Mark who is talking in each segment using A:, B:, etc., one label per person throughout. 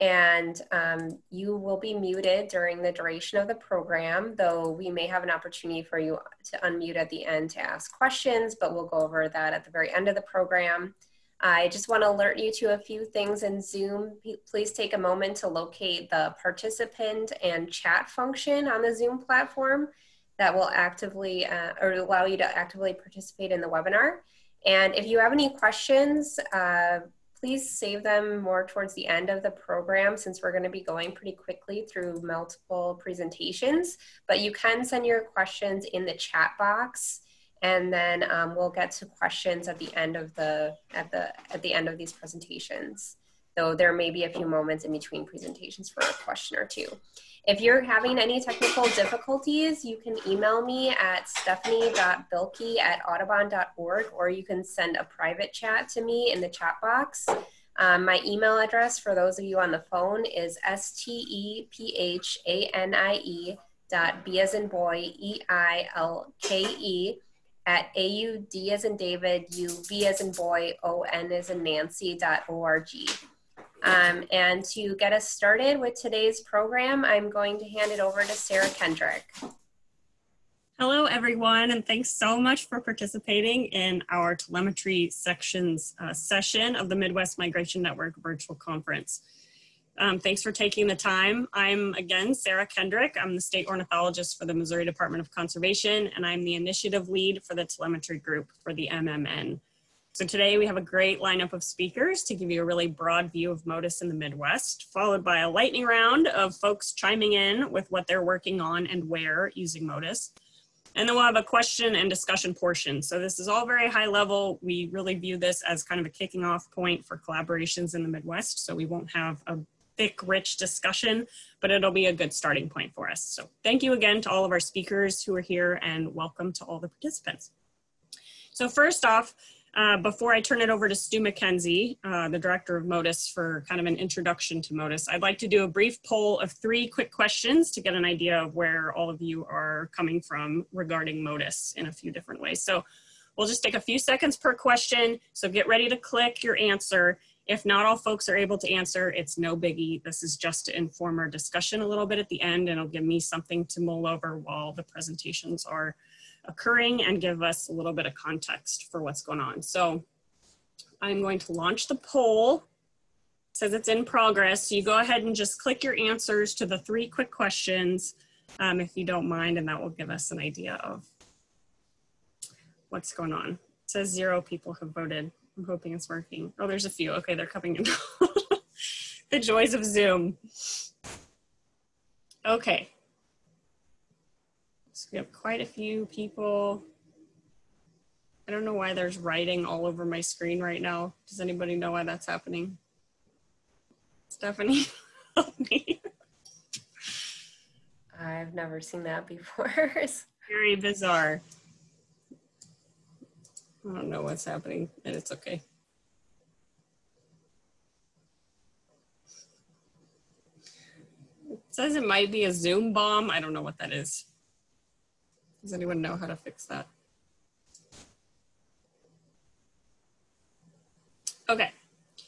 A: and um, you will be muted during the duration of the program, though we may have an opportunity for you to unmute at the end to ask questions, but we'll go over that at the very end of the program. I just want to alert you to a few things in Zoom. Please take a moment to locate the participant and chat function on the Zoom platform that will actively uh, or allow you to actively participate in the webinar. And if you have any questions, uh, please save them more towards the end of the program since we're going to be going pretty quickly through multiple presentations. But you can send your questions in the chat box and then um, we'll get to questions at the end of the at the at the end of these presentations though there may be a few moments in between presentations for a question or two if you're having any technical difficulties you can email me at stephanie.bilke at audubon.org or you can send a private chat to me in the chat box um, my email address for those of you on the phone is s-t-e-p-h-a-n-i-e dot b as in boy e-i-l-k-e at aud as in David, u v as in boy, o n as in Nancy dot org. Um, and to get us started with today's program, I'm going to hand it over to Sarah Kendrick.
B: Hello, everyone, and thanks so much for participating in our telemetry sections uh, session of the Midwest Migration Network virtual conference. Um, thanks for taking the time. I'm again Sarah Kendrick. I'm the state ornithologist for the Missouri Department of Conservation, and I'm the initiative lead for the telemetry group for the MMN. So today we have a great lineup of speakers to give you a really broad view of Motus in the Midwest, followed by a lightning round of folks chiming in with what they're working on and where using Motus. And then we'll have a question and discussion portion. So this is all very high level. We really view this as kind of a kicking off point for collaborations in the Midwest. So we won't have a thick, rich discussion, but it'll be a good starting point for us. So thank you again to all of our speakers who are here and welcome to all the participants. So first off, uh, before I turn it over to Stu Mackenzie, uh, the director of Motus for kind of an introduction to Motus, I'd like to do a brief poll of three quick questions to get an idea of where all of you are coming from regarding Motus in a few different ways. So we'll just take a few seconds per question. So get ready to click your answer if not all folks are able to answer, it's no biggie. This is just to inform our discussion a little bit at the end and it'll give me something to mull over while the presentations are occurring and give us a little bit of context for what's going on. So I'm going to launch the poll. It says it's in progress. So you go ahead and just click your answers to the three quick questions um, if you don't mind, and that will give us an idea of what's going on. It says zero people have voted. I'm hoping it's working. Oh, there's a few. Okay, they're coming in. the joys of Zoom. Okay. So we have quite a few people. I don't know why there's writing all over my screen right now. Does anybody know why that's happening? Stephanie, help me.
A: I've never seen that before.
B: Very bizarre. I don't know what's happening, and it's okay. It says it might be a Zoom bomb. I don't know what that is. Does anyone know how to fix that? Okay,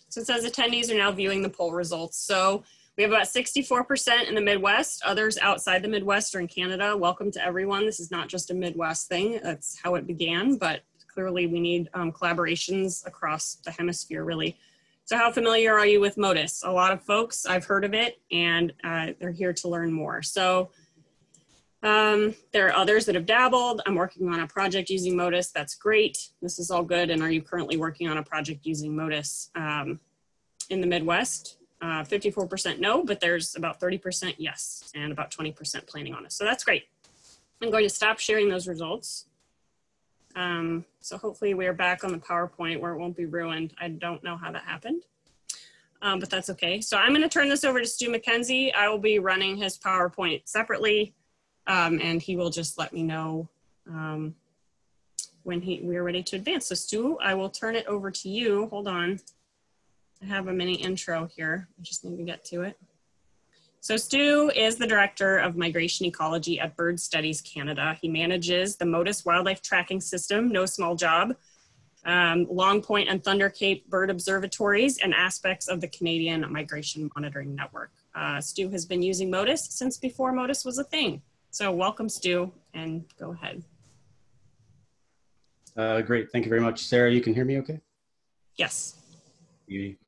B: so it says attendees are now viewing the poll results. So we have about 64% in the Midwest, others outside the Midwest or in Canada. Welcome to everyone. This is not just a Midwest thing. That's how it began, but clearly we need um, collaborations across the hemisphere really. So how familiar are you with Motus? A lot of folks, I've heard of it and uh, they're here to learn more. So um, there are others that have dabbled. I'm working on a project using Motus. That's great. This is all good. And are you currently working on a project using Motus um, in the Midwest? 54% uh, no, but there's about 30% yes, and about 20% planning on it. So that's great. I'm going to stop sharing those results. Um, so hopefully we're back on the PowerPoint where it won't be ruined. I don't know how that happened, um, but that's okay. So I'm gonna turn this over to Stu Mackenzie. I will be running his PowerPoint separately um, and he will just let me know um, when he, we're ready to advance. So Stu, I will turn it over to you. Hold on. I have a mini intro here. I just need to get to it. So Stu is the Director of Migration Ecology at Bird Studies Canada. He manages the Motus wildlife tracking system, no small job. um, Long Point and Thunder Cape bird observatories, and aspects of the Canadian Migration Monitoring Network. Uh, Stu has been using Motus since before Motus was a thing. So welcome, Stu, and go ahead.
C: Uh, great, thank you very much. Sarah, you can hear me okay?
B: Yes.
C: Beauty.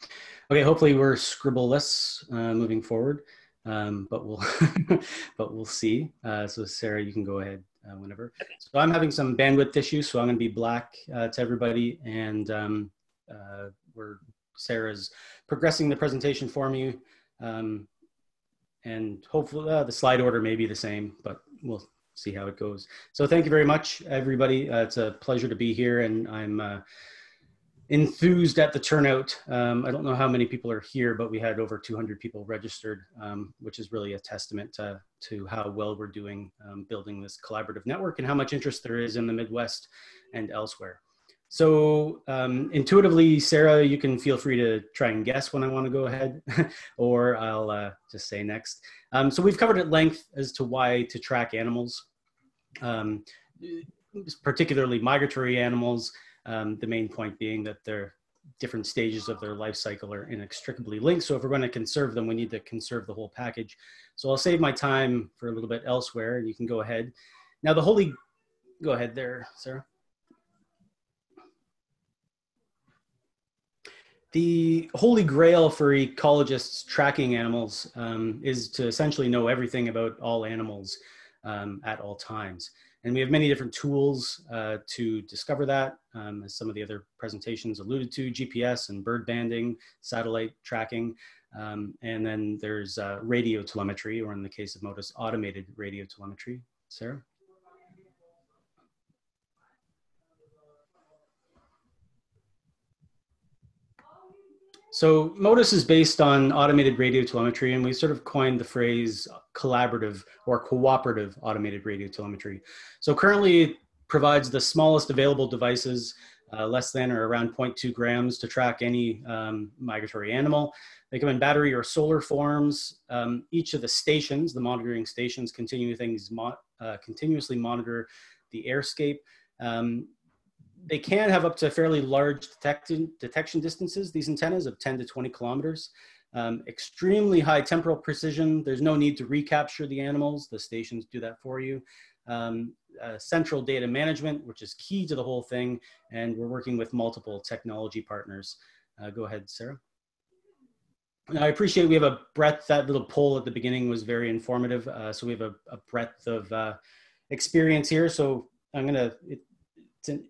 C: Okay, hopefully we're scribbleless uh, moving forward, um, but we'll but we'll see. Uh, so Sarah, you can go ahead uh, whenever. Okay. So I'm having some bandwidth issues, so I'm going to be black uh, to everybody, and um, uh, we're Sarah's progressing the presentation for me, um, and hopefully uh, the slide order may be the same, but we'll see how it goes. So thank you very much, everybody. it's a pleasure to be here, and I'm enthused at the turnout. Um, I don't know how many people are here, but we had over 200 people registered, um, which is really a testament to, to how well we're doing um, building this collaborative network and how much interest there is in the Midwest and elsewhere. So um, intuitively, Sarah, you can feel free to try and guess when I want to go ahead, or I'll uh, just say next. Um, so we've covered at length as to why to track animals, um, particularly migratory animals, um, the main point being that they're different stages of their life cycle are inextricably linked. So if we're going to conserve them, we need to conserve the whole package. So I'll save my time for a little bit elsewhere and you can go ahead. Now the holy, go ahead there, Sarah. The holy grail for ecologists tracking animals um, is to essentially know everything about all animals um, at all times. And we have many different tools uh, to discover that, um, as some of the other presentations alluded to, GPS and bird banding, satellite tracking, um, and then there's uh, radio telemetry, or in the case of Motus, automated radio telemetry. Sarah? So Motus is based on automated radio telemetry, and we sort of coined the phrase collaborative or cooperative automated radio telemetry. So currently it provides the smallest available devices, uh, less than or around 0.2 grams to track any um, migratory animal. They come in battery or solar forms. Um, each of the stations, the monitoring stations, continue things mo uh, continuously monitor the airscape. Um, they can have up to fairly large detection, detection distances, these antennas of 10 to 20 kilometers. Um, extremely high temporal precision. There's no need to recapture the animals. The stations do that for you. Um, uh, central data management, which is key to the whole thing. And we're working with multiple technology partners. Uh, go ahead, Sarah. I appreciate we have a breadth, that little poll at the beginning was very informative. Uh, so we have a, a breadth of uh, experience here. So I'm gonna, it, it's an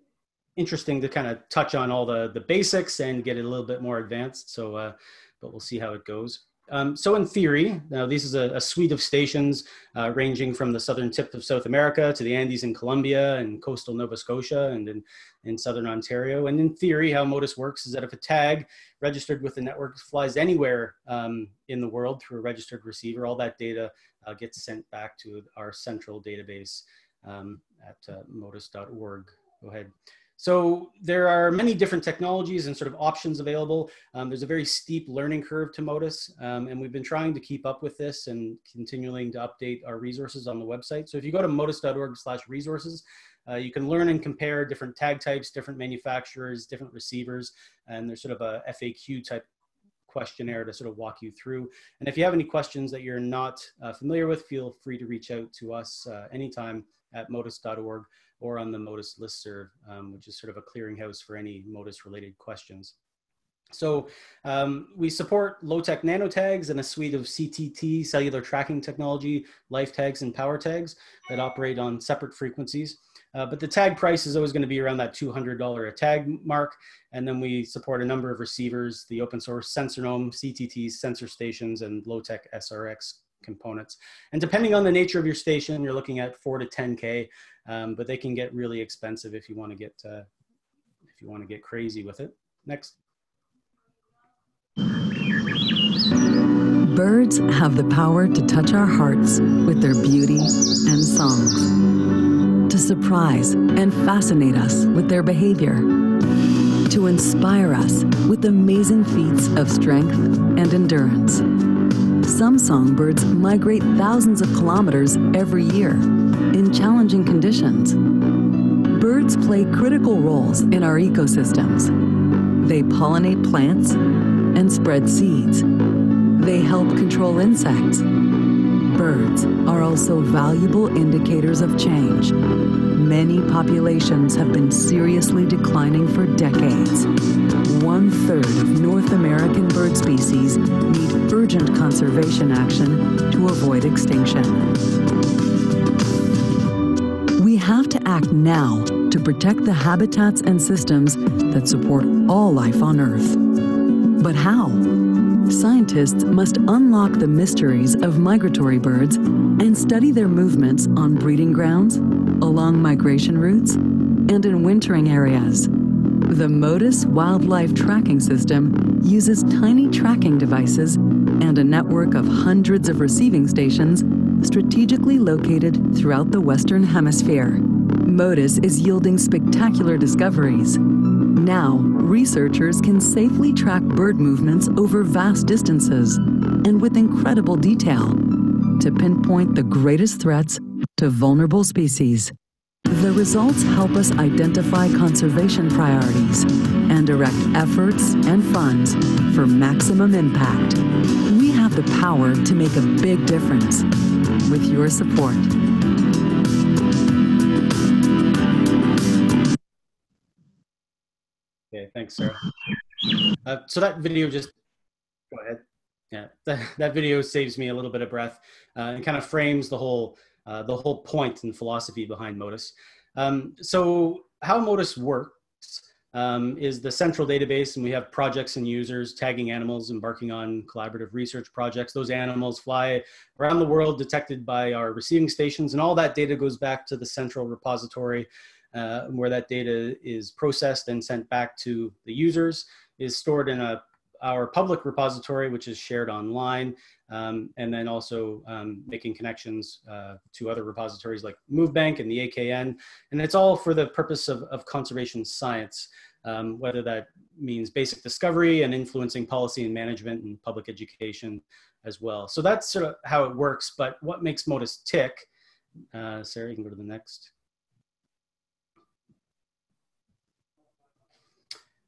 C: interesting to kind of touch on all the, the basics and get it a little bit more advanced. So, uh, but we'll see how it goes. Um, so in theory, now this is a, a suite of stations uh, ranging from the southern tip of South America to the Andes in Colombia and coastal Nova Scotia and in, in southern Ontario. And in theory, how Motus works is that if a tag registered with the network flies anywhere um, in the world through a registered receiver, all that data uh, gets sent back to our central database um, at uh, motus.org. Go ahead. So there are many different technologies and sort of options available. Um, there's a very steep learning curve to Motus, um, and we've been trying to keep up with this and continuing to update our resources on the website. So if you go to motus.org slash resources, uh, you can learn and compare different tag types, different manufacturers, different receivers, and there's sort of a FAQ type questionnaire to sort of walk you through. And if you have any questions that you're not uh, familiar with, feel free to reach out to us uh, anytime at motus.org or on the Motus listserv, um, which is sort of a clearinghouse for any Motus related questions. So um, we support Lotek nano tags and a suite of CTT, cellular tracking technology, life tags and power tags that operate on separate frequencies. Uh, but the tag price is always going to be around that $200 a tag mark. And then we support a number of receivers, the open source SensorGnome, CTTs, sensor stations, and Lotek SRX components. And depending on the nature of your station, you're looking at four to 10K, um, but they can get really expensive if you want to get, uh, if you want to get crazy with it. Next.
D: Birds have the power to touch our hearts with their beauty and songs, to surprise and fascinate us with their behavior, to inspire us with amazing feats of strength and endurance some songbirds migrate thousands of kilometers every year in challenging conditions. Birds play critical roles in our ecosystems. They pollinate plants and spread seeds. They help control insects. Birds are also valuable indicators of change. Many populations have been seriously declining for decades. One third of North American bird species need urgent conservation action to avoid extinction. We have to act now to protect the habitats and systems that support all life on Earth. But how? Scientists must unlock the mysteries of migratory birds and study their movements on breeding grounds, along migration routes, and in wintering areas. The Motus Wildlife Tracking System uses tiny tracking devices and a network of hundreds of receiving stations strategically located throughout the Western Hemisphere. Motus is yielding spectacular discoveries. Now, researchers can safely track bird movements over vast distances and with incredible detail to pinpoint the greatest threats to vulnerable species. The results help us identify conservation priorities and direct efforts and funds for maximum impact. We have the power to make a big difference with your support.
C: Okay, thanks, Sarah. Uh, so that video just, go ahead. Yeah, that, that video saves me a little bit of breath uh, and kind of frames the whole, uh, the whole point and philosophy behind Motus. Um, so how Motus works um, is the central database and we have projects and users tagging animals embarking on collaborative research projects. Those animals fly around the world detected by our receiving stations and all that data goes back to the central repository uh, where that data is processed and sent back to the users, is stored in a, our public repository, which is shared online, um, and then also um, making connections uh, to other repositories like MoveBank and the AKN. And it's all for the purpose of, of conservation science, um, whether that means basic discovery and influencing policy and management and public education as well. So that's sort of how it works, but what makes Motus tick, uh, Sarah, you can go to the next.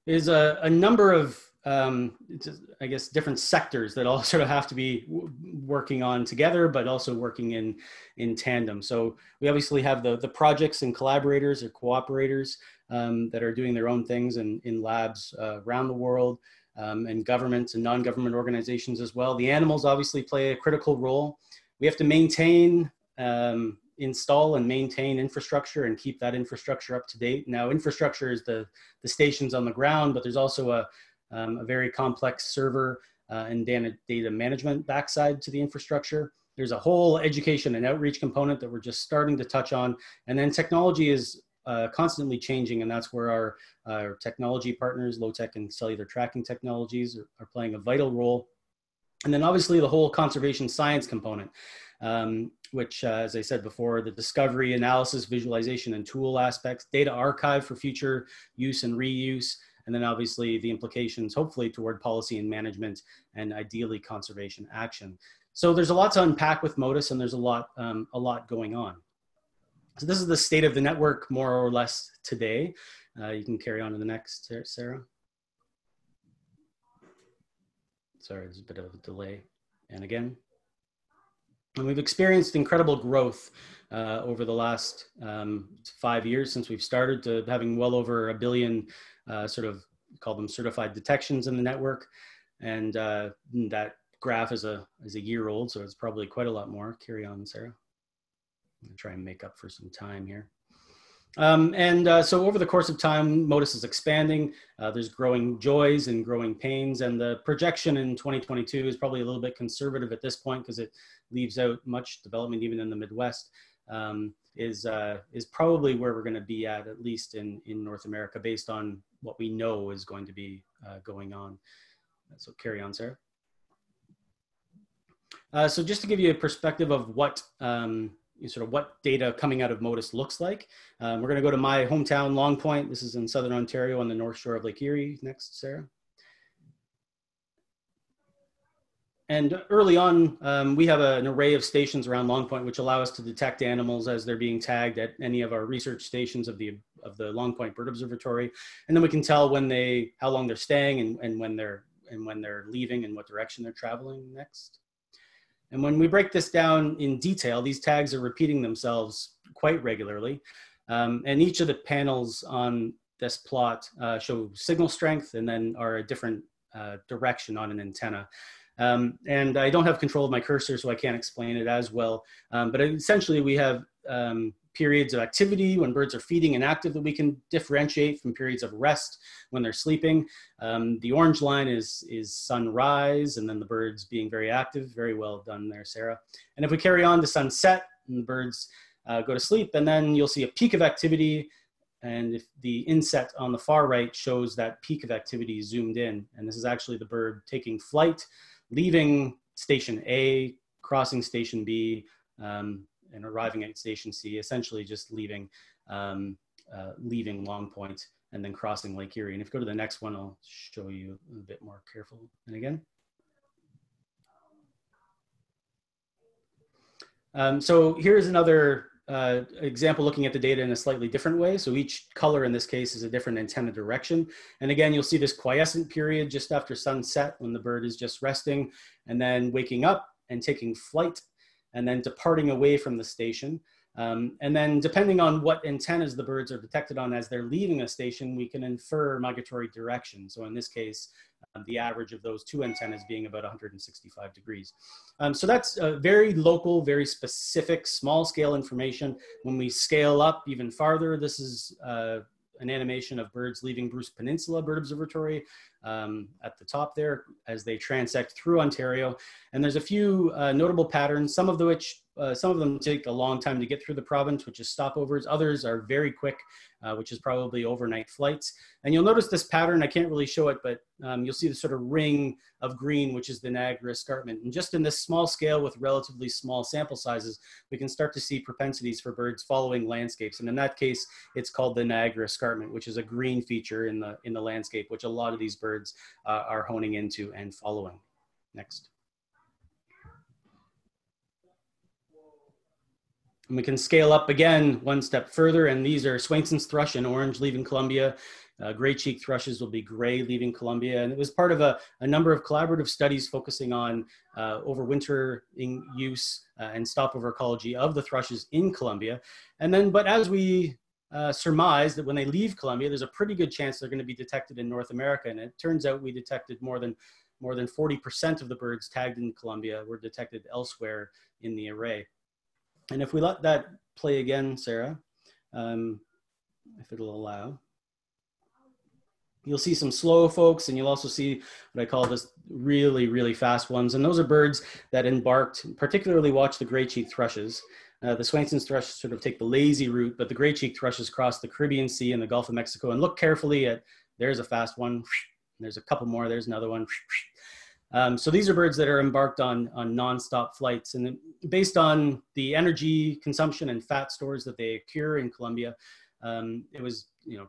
C: is a, a number of um, I guess different sectors that all sort of have to be working on together, but also working in in tandem. So we obviously have the the projects and collaborators or cooperators um, that are doing their own things in in labs uh, around the world, um, and governments and non-government organizations as well. The animals obviously play a critical role. We have to maintain um, install and maintain infrastructure and keep that infrastructure up to date. Now, infrastructure is the, the stations on the ground, but there's also a, um, a very complex server uh, and data, management backside to the infrastructure. There's a whole education and outreach component that we're just starting to touch on. And then technology is uh, constantly changing, and that's where our, our technology partners, Lotek and cellular tracking technologies, are, are playing a vital role. And then obviously the whole conservation science component um, which, uh, as I said before, the discovery, analysis, visualization, and tool aspects, data archive for future use and reuse, and then obviously the implications, hopefully, toward policy and management, and ideally conservation action. So there's a lot to unpack with Motus, and there's a lot, um, a lot going on. So this is the state of the network, more or less, today. Uh, you can carry on to the next, Sarah. Sorry, there's a bit of a delay. And again. And we've experienced incredible growth uh, over the last um, five years since we've started to having well over a billion uh, sort of call them certified detections in the network. And uh, that graph is a, is a year old, so it's probably quite a lot more. Carry on, Sarah. I'm gonna try and make up for some time here. Um, and uh, so over the course of time, Motus is expanding. Uh, there's growing joys and growing pains. And the projection in 2022 is probably a little bit conservative at this point because it leaves out much development even in the Midwest. Um, is uh, is probably where we're going to be at, at least in, in North America, based on what we know is going to be uh, going on. So carry on, Sarah. Uh, so just to give you a perspective of what um, sort of what data coming out of Motus looks like. Um, we're going to go to my hometown, Long Point. This is in Southern Ontario on the North Shore of Lake Erie. Next, Sarah. And early on, um, we have a, an array of stations around Long Point, which allow us to detect animals as they're being tagged at any of our research stations of the of the Long Point Bird Observatory. And then we can tell when they, how long they're staying and, and when they're, and when they're leaving and what direction they're traveling next. And when we break this down in detail, these tags are repeating themselves quite regularly. Um, and each of the panels on this plot uh, show signal strength and then are a different uh, direction on an antenna. Um, and I don't have control of my cursor, so I can't explain it as well. Um, but essentially, we have um, periods of activity when birds are feeding and active that we can differentiate from periods of rest when they're sleeping. Um, the orange line is, is sunrise, and then the birds being very active. Very well done there, Sarah. And if we carry on to sunset, and the birds uh, go to sleep, and then you'll see a peak of activity and if the inset on the far right shows that peak of activity zoomed in, and this is actually the bird taking flight leaving station A, crossing station B, um, and arriving at station C, essentially just leaving, um, uh, leaving Long Point and then crossing Lake Erie. And if you go to the next one, I'll show you a bit more careful. And again. Um, so here's another uh, example looking at the data in a slightly different way. So each color in this case is a different antenna direction. And again, you'll see this quiescent period just after sunset when the bird is just resting and then waking up and taking flight and then departing away from the station. Um, and then depending on what antennas the birds are detected on as they're leaving a station, we can infer migratory direction. So in this case, um, the average of those two antennas being about 165 degrees. Um, so that's uh, very local, very specific, small scale information. When we scale up even farther, this is uh, an animation of birds leaving Bruce Peninsula Bird Observatory um, at the top there as they transect through Ontario. And there's a few uh, notable patterns, some of which uh, some of them take a long time to get through the province, which is stopovers. Others are very quick, uh, which is probably overnight flights. And you'll notice this pattern, I can't really show it, but um, you'll see the sort of ring of green, which is the Niagara escarpment. And just in this small scale with relatively small sample sizes, we can start to see propensities for birds following landscapes. And in that case, it's called the Niagara escarpment, which is a green feature in the, in the landscape, which a lot of these birds uh, are honing into and following. Next. And we can scale up again one step further, and these are Swainson's thrush in orange leaving Colombia. Uh, gray cheek thrushes will be gray leaving Colombia. And it was part of a, a number of collaborative studies focusing on uh, overwintering use uh, and stopover ecology of the thrushes in Colombia. And then, but as we uh, surmise that when they leave Colombia, there's a pretty good chance they're going to be detected in North America. And it turns out we detected more than more than 40% of the birds tagged in Colombia were detected elsewhere in the array. And if we let that play again, Sarah, um, if it'll allow, you'll see some slow folks and you'll also see what I call this really, really fast ones. And those are birds that embarked, particularly watch the gray cheek thrushes. Uh, the Swainson's thrushes sort of take the lazy route, but the gray cheek thrushes cross the Caribbean Sea and the Gulf of Mexico. And look carefully at, there's a fast one. There's a couple more, there's another one. Um, so these are birds that are embarked on, on nonstop flights. And based on the energy consumption and fat stores that they occur in Colombia, um, it was you know,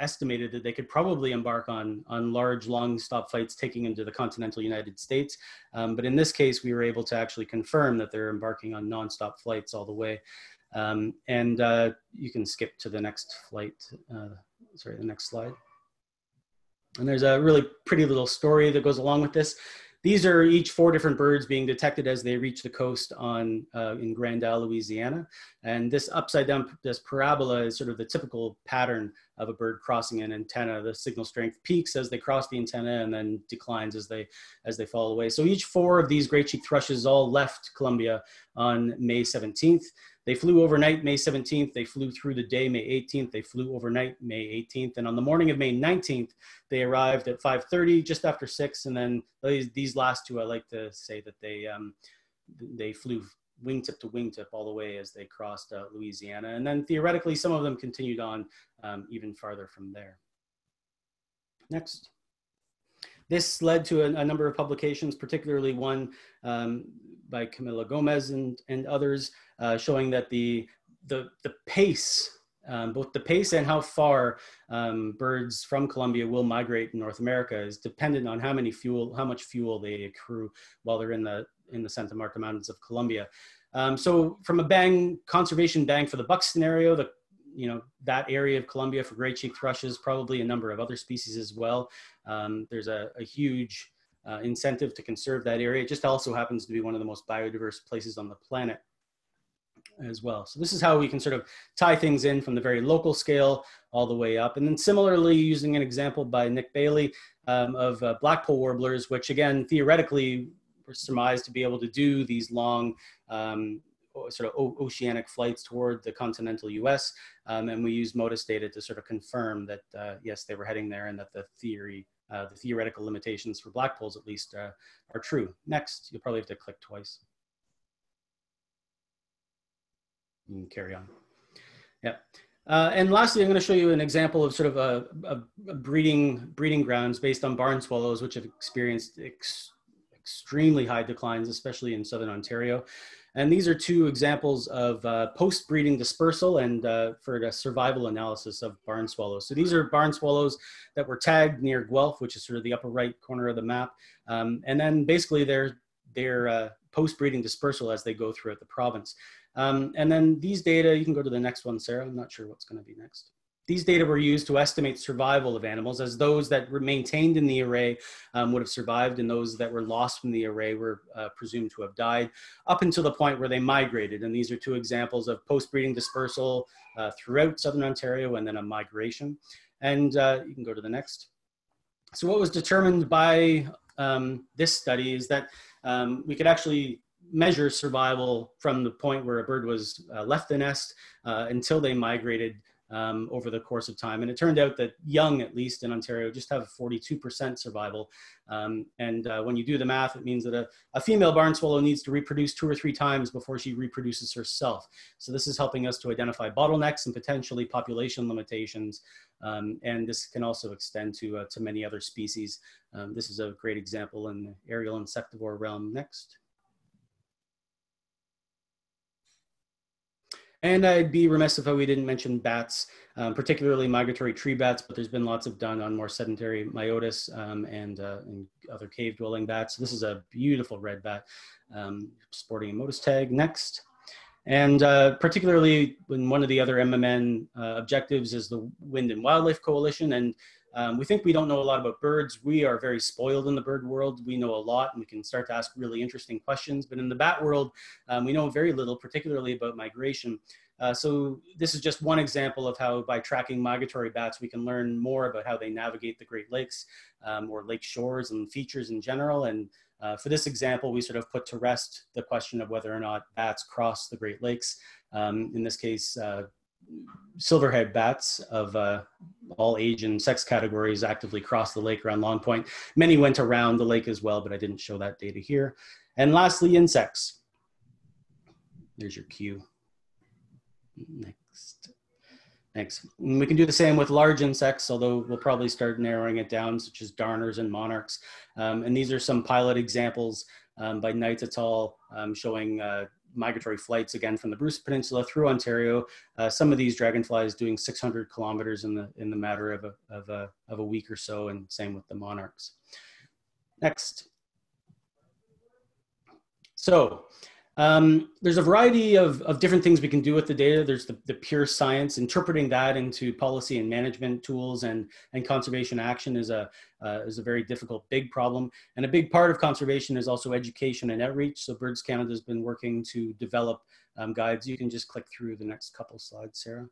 C: estimated that they could probably embark on, on large long stop flights taking into the continental United States. Um, but in this case, we were able to actually confirm that they're embarking on nonstop flights all the way. Um, and uh, you can skip to the next flight, uh, sorry, the next slide. And there's a really pretty little story that goes along with this. These are each four different birds being detected as they reach the coast on uh, in Grand Isle, Louisiana. And this upside down, this parabola is sort of the typical pattern of a bird crossing an antenna. The signal strength peaks as they cross the antenna and then declines as they as they fall away. So each four of these great cheek thrushes all left Colombia on May 17th. They flew overnight May 17th. They flew through the day May 18th. They flew overnight May 18th. And on the morning of May 19th, they arrived at 5:30, just after six. And then these, these last two, I like to say that they um, they flew wingtip to wingtip all the way as they crossed uh, Louisiana. And then theoretically, some of them continued on um, even farther from there. Next. This led to a, a number of publications, particularly one um, by Camila Gomez and, and others, uh, showing that the, the, the pace, um, both the pace and how far um, birds from Colombia will migrate in North America is dependent on how many fuel, how much fuel they accrue while they're in the, in the Santa Marta Mountains of Colombia. Um, so from a bang conservation bang for the buck scenario, the you know, that area of Colombia for great cheek thrushes, probably a number of other species as well. Um, there's a, a huge uh, incentive to conserve that area. It just also happens to be one of the most biodiverse places on the planet as well. So this is how we can sort of tie things in from the very local scale all the way up. And then similarly, using an example by Nick Bayly um, of uh, blackpoll warblers, which again, theoretically were surmised to be able to do these long um, sort of oceanic flights toward the continental US. Um, and we used Motus data to sort of confirm that, uh, yes, they were heading there and that the theory, uh, the theoretical limitations for blackpolls at least uh, are true. Next, you'll probably have to click twice. You can carry on. Yeah. Uh, and lastly, I'm going to show you an example of sort of a, a, breeding breeding grounds based on barn swallows, which have experienced ex extremely high declines, especially in southern Ontario. And these are two examples of uh, post-breeding dispersal and uh, for the survival analysis of barn swallows. So these are barn swallows that were tagged near Guelph, which is sort of the upper right corner of the map. Um, and then basically they're, they're uh, post-breeding dispersal as they go throughout the province. Um, and then these data, you can go to the next one, Sarah. I'm not sure what's going to be next. These data were used to estimate survival of animals as those that were maintained in the array um, would have survived and those that were lost from the array were uh, presumed to have died up until the point where they migrated. And these are two examples of post-breeding dispersal uh, throughout Southern Ontario and then a migration. And uh, you can go to the next. So what was determined by um, this study is that um, we could actually measure survival from the point where a bird was uh, left the nest uh, until they migrated um, over the course of time. And it turned out that young, at least in Ontario, just have 42% survival. Um, and uh, when you do the math, it means that a, a, female barn swallow needs to reproduce two or three times before she reproduces herself. So this is helping us to identify bottlenecks and potentially population limitations. Um, and this can also extend to, uh, to many other species. Um, this is a great example in the aerial insectivore realm. Next. And I'd be remiss if we didn't mention bats, um, particularly migratory tree bats, but there's been lots of done on more sedentary myotis um, and, uh, and, other cave dwelling bats. This is a beautiful red bat um, sporting a Motus tag. Next. And uh, particularly when one of the other MMN uh, objectives is the Wind and Wildlife Coalition. And um, we think we don't know a lot about birds. We are very spoiled in the bird world. We know a lot and we can start to ask really interesting questions. But in the bat world, um, we know very little, particularly about migration. Uh, so this is just one example of how by tracking migratory bats, we can learn more about how they navigate the Great Lakes um, or lake shores and features in general. And uh, for this example, we sort of put to rest the question of whether or not bats cross the Great Lakes. Um, in this case, uh, silver-haired bats of uh, all age and sex categories actively crossed the lake around Long Point. Many went around the lake as well, but I didn't show that data here. And lastly, insects. There's your cue. Next. Next. And we can do the same with large insects, although we'll probably start narrowing it down, such as darners and monarchs. Um, and these are some pilot examples um, by Knight et al. Um, showing uh, migratory flights again from the Bruce Peninsula through Ontario. Uh, some of these dragonflies doing 600 kilometers in the in the matter of a, of a, of a week or so, and same with the monarchs. Next. So um, there's a variety of, of different things we can do with the data. There's the, the pure science, interpreting that into policy and management tools and, and conservation action is a, uh, is a very difficult, big problem. And a big part of conservation is also education and outreach. So Birds Canada has been working to develop um, guides. You can just click through the next couple slides, Sarah.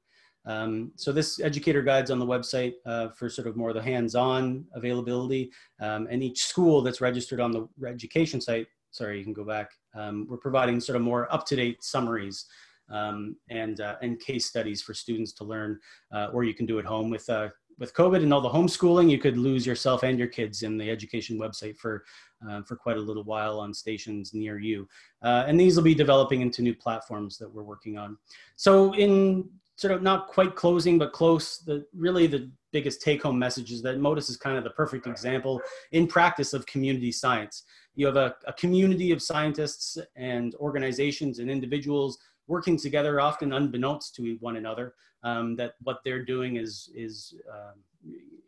C: Um, so this educator guide's on the website uh, for sort of more the hands-on availability. Um, and each school that's registered on the education site, sorry, you can go back, um, we're providing sort of more up-to-date summaries um, and, uh, and case studies for students to learn, uh, or you can do at home with, uh, with COVID and all the homeschooling, you could lose yourself and your kids in the education website for, uh, for quite a little while on stations near you. Uh, and these will be developing into new platforms that we're working on. So in sort of not quite closing, but close, the, really the biggest take home message is that Motus is kind of the perfect example in practice of community science you have a, a community of scientists and organizations and individuals working together, often unbeknownst to one another, um, that what they're doing is, is um,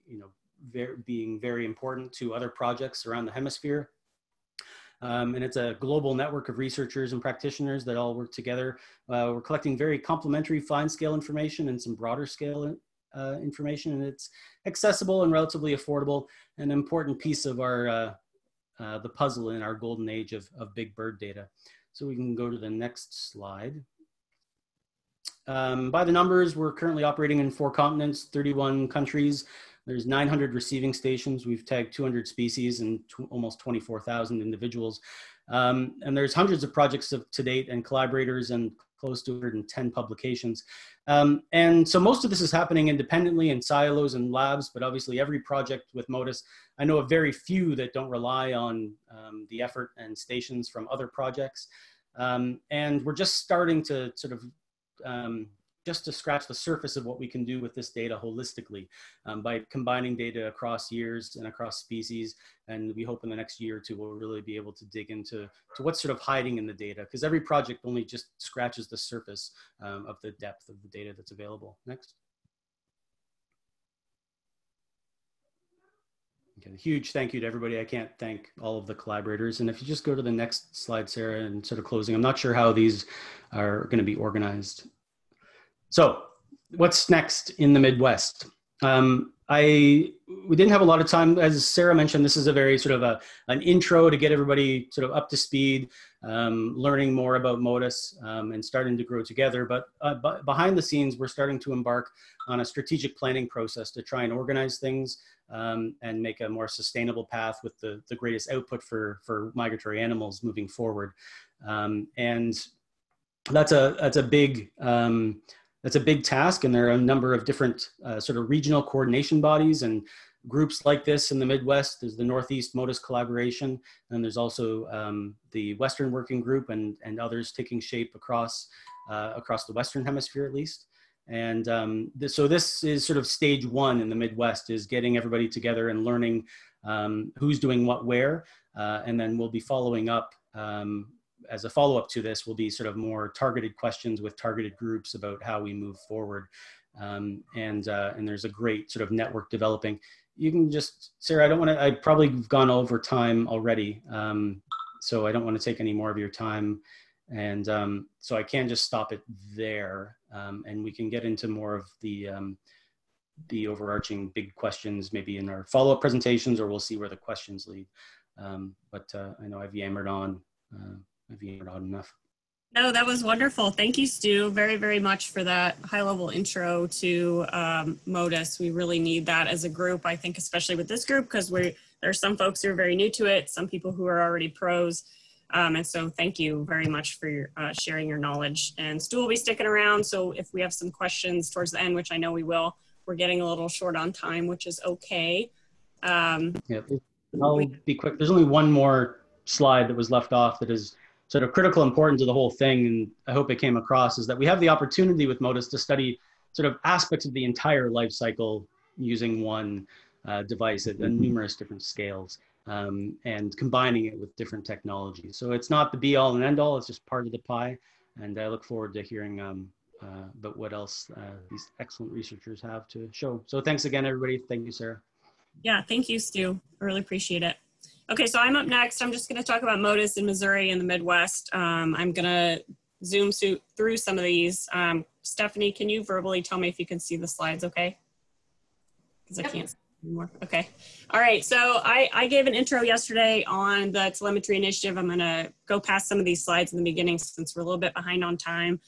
C: you know, very, being very important to other projects around the hemisphere. Um, and it's a global network of researchers and practitioners that all work together. Uh, we're collecting very complementary fine scale information and some broader scale uh, information, and it's accessible and relatively affordable, an important piece of our uh, uh, the puzzle in our golden age of, of big bird data. So we can go to the next slide. Um, by the numbers, we're currently operating in four continents, 31 countries. There's 900 receiving stations. We've tagged 200 species and almost 24,000 individuals. Um, and there's hundreds of projects of, to date and collaborators and close to 110 publications. Um, and so most of this is happening independently in silos and labs, but obviously every project with Motus, I know of very few that don't rely on um, the effort and stations from other projects. Um, and we're just starting to sort of um, just to scratch the surface of what we can do with this data holistically um, by combining data across years and across species. And we hope in the next year or two, we'll really be able to dig into to what's sort of hiding in the data because every project only just scratches the surface um, of the depth of the data that's available. Next. Okay, huge thank you to everybody. I can't thank all of the collaborators. And if you just go to the next slide, Sarah, and sort of closing, I'm not sure how these are going to be organized. So, what's next in the Midwest? Um, I we didn't have a lot of time, as Sarah mentioned. This is a very sort of a an intro to get everybody sort of up to speed, um, learning more about Motus um, and starting to grow together. But uh, behind the scenes, we're starting to embark on a strategic planning process to try and organize things um, and make a more sustainable path with the the greatest output for for migratory animals moving forward. Um, and that's a that's a big um, that's a big task and there are a number of different uh, sort of regional coordination bodies and groups like this in the Midwest. There's the Northeast Motus Collaboration, and there's also um, the Western Working Group and, and others taking shape across, uh, across the Western Hemisphere at least. And um, so this is sort of stage one in the Midwest is getting everybody together and learning um, who's doing what where. Uh, and then we'll be following up um, as a follow-up to this will be sort of more targeted questions with targeted groups about how we move forward. Um, and, uh, and there's a great sort of network developing. You can just, Sarah, I don't want to, I've probably gone over time already. Um, so I don't want to take any more of your time. And um, so I can just stop it there um, and we can get into more of the, um, the overarching big questions maybe in our follow-up presentations or we'll see where the questions lead. Um, but uh, I know I've yammered on. Uh, have you heard enough?
B: No, that was wonderful. Thank you, Stu, very, very much for that high level intro to um, Motus. We really need that as a group, I think, especially with this group, because we there are some folks who are very new to it, some people who are already pros. Um, and so thank you very much for your, uh, sharing your knowledge. And Stu will be sticking around. So if we have some questions towards the end, which I know we will, we're getting a little short on time, which is okay. Um,
C: yeah, I'll be quick. There's only one more slide that was left off that is sort of critical importance of the whole thing, and I hope it came across, is that we have the opportunity with Motus to study sort of aspects of the entire life cycle using one uh, device at, mm-hmm. numerous different scales um, and combining it with different technologies. So it's not the be all and end all, it's just part of the pie. And I look forward to hearing um, uh, about what else uh, these excellent researchers have to show. So thanks again, everybody. Thank you, Sarah.
B: Yeah, thank you, Stu. I really appreciate it. Okay, so I'm up next. I'm just going to talk about Motus in Missouri and the Midwest. Um, I'm going to zoom through some of these. Um, Stephanie, can you verbally tell me if you can see the slides okay? Because I can't anymore. Okay. All right. So I, I gave an intro yesterday on the telemetry initiative. I'm going to go past some of these slides in the beginning since we're a little bit behind on time.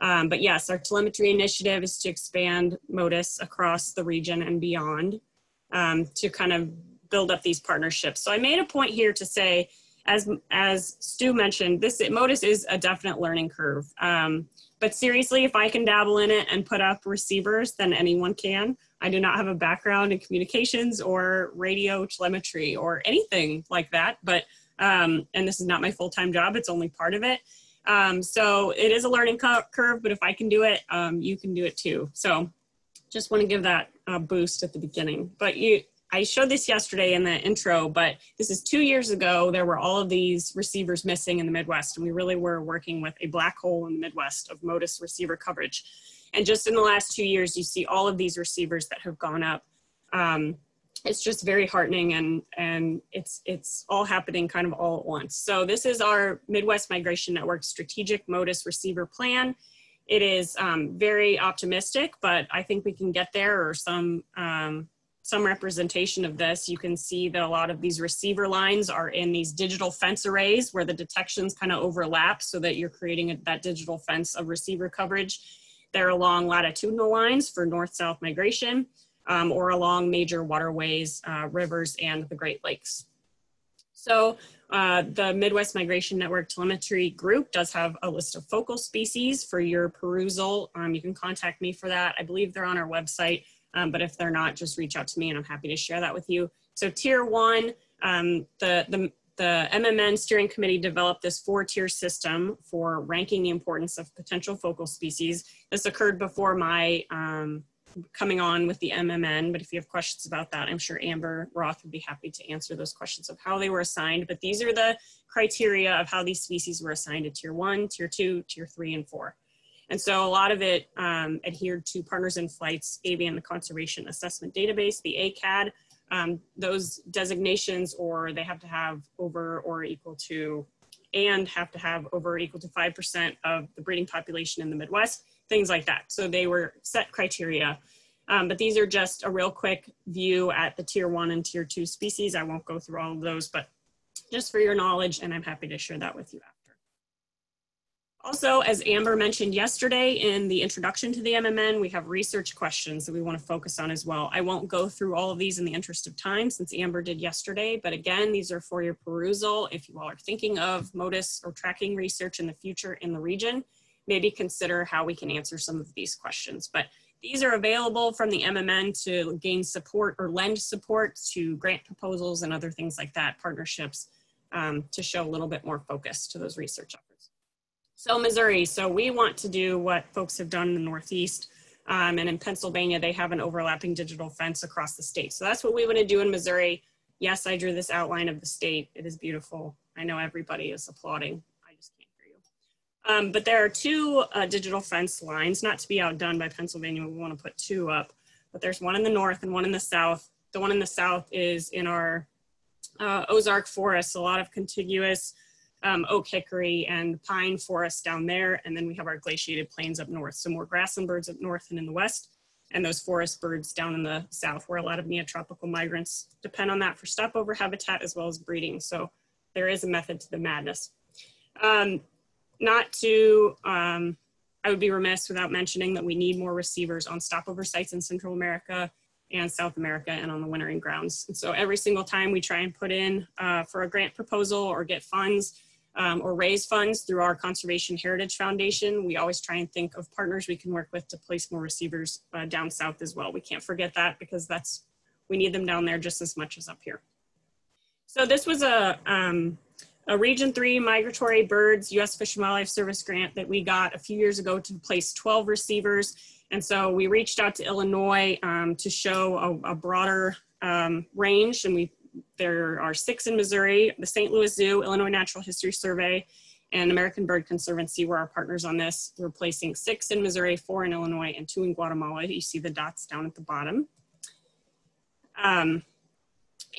B: Um, but yes, our telemetry initiative is to expand Motus across the region and beyond um, to kind of build up these partnerships. So I made a point here to say, as as Stu mentioned, this Motus is a definite learning curve. Um, but seriously, if I can dabble in it and put up receivers, then anyone can. I do not have a background in communications or radio telemetry or anything like that. But um, and this is not my full time job; it's only part of it. Um, so it is a learning curve. But if I can do it, um, you can do it too. So just want to give that a boost at the beginning. But you I showed this yesterday in the intro, but this is two years ago. There were all of these receivers missing in the Midwest, and we really were working with a black hole in the Midwest of Motus receiver coverage. And just in the last two years, you see all of these receivers that have gone up. Um, it's just very heartening and and it's it's all happening kind of all at once. So this is our Midwest Migration Network strategic Motus receiver plan. It is um, very optimistic, but I think we can get there or some um, some representation of this. You can see that a lot of these receiver lines are in these digital fence arrays where the detections kind of overlap so that you're creating a, that digital fence of receiver coverage. They're along latitudinal lines for north-south migration um, or along major waterways, uh, rivers, and the Great Lakes. So uh, the Midwest Migration Network Telemetry Group does have a list of focal species for your perusal. Um, you can contact me for that. I believe they're on our website, um, but if they're not, just reach out to me and I'm happy to share that with you. So tier one, um, the, the, the MMN steering committee developed this four tier system for ranking the importance of potential focal species. This occurred before my um, coming on with the MMN, but if you have questions about that, I'm sure Amber Roth would be happy to answer those questions of how they were assigned. But these are the criteria of how these species were assigned to tier one, tier two, tier three, and four. And so a lot of it um, adhered to Partners in Flight's Avian Conservation Assessment Database, the ACAD. Um, those designations, or they have to have over or equal to, and have to have over or equal to 5% of the breeding population in the Midwest things like that. So they were set criteria. Um, but these are just a real quick view at the tier one and tier two species. I won't go through all of those, but just for your knowledge, and I'm happy to share that with you. Also, as Amber mentioned yesterday in the introduction to the MMN, we have research questions that we want to focus on as well. I won't go through all of these in the interest of time since Amber did yesterday, but again, these are for your perusal. If you all are thinking of Motus or tracking research in the future in the region, maybe consider how we can answer some of these questions. But these are available from the MMN to gain support or lend support to grant proposals and other things like that, partnerships, um, to show a little bit more focus to those research efforts. So Missouri, so we want to do what folks have done in the Northeast. Um, and in Pennsylvania, they have an overlapping digital fence across the state. So that's what we want to do in Missouri. Yes, I drew this outline of the state. It is beautiful. I know everybody is applauding. I just can't hear you. Um, but there are two uh, digital fence lines, not to be outdone by Pennsylvania. We want to put two up, but there's one in the north and one in the south. The one in the south is in our uh, Ozark forests, a lot of contiguous um, oak hickory and pine forests down there. And then we have our glaciated plains up north. So more grassland birds up north and in the west, and those forest birds down in the south, where a lot of neotropical migrants depend on that for stopover habitat as well as breeding. So there is a method to the madness. Um, not to, um, I would be remiss without mentioning that we need more receivers on stopover sites in Central America and South America and on the wintering grounds. And so every single time we try and put in uh, for a grant proposal or get funds um, or raise funds through our Conservation Heritage Foundation, we always try and think of partners we can work with to place more receivers uh, down south as well. We can't forget that because that's, we need them down there just as much as up here. So this was a, um, a Region 3 Migratory Birds U.S. Fish and Wildlife Service grant that we got a few years ago to place 12 receivers. And so we reached out to Illinois um, to show a, a broader um, range. And we there are six in Missouri, the St. Louis Zoo, Illinois Natural History Survey, and American Bird Conservancy were our partners on this. We're placing six in Missouri, four in Illinois, and two in Guatemala. You see the dots down at the bottom. Um,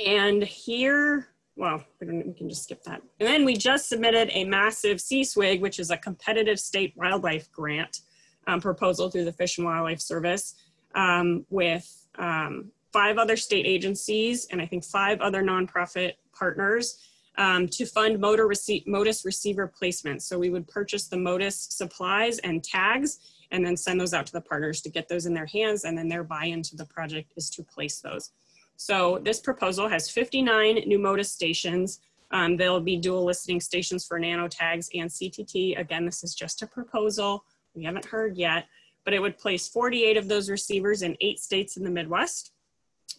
B: and here well, we can just skip that. And then we just submitted a massive CSWIG, which is a competitive state wildlife grant um, proposal through the Fish and Wildlife Service um, with um, five other state agencies and I think five other nonprofit partners um, to fund motor rece Motus receiver placements. So we would purchase the Motus supplies and tags and then send those out to the partners to get those in their hands and then their buy-in to the project is to place those. So this proposal has 59 new Motus stations. Um, there'll be dual listening stations for nano tags and CTT. Again, this is just a proposal. We haven't heard yet, but it would place 48 of those receivers in eight states in the Midwest,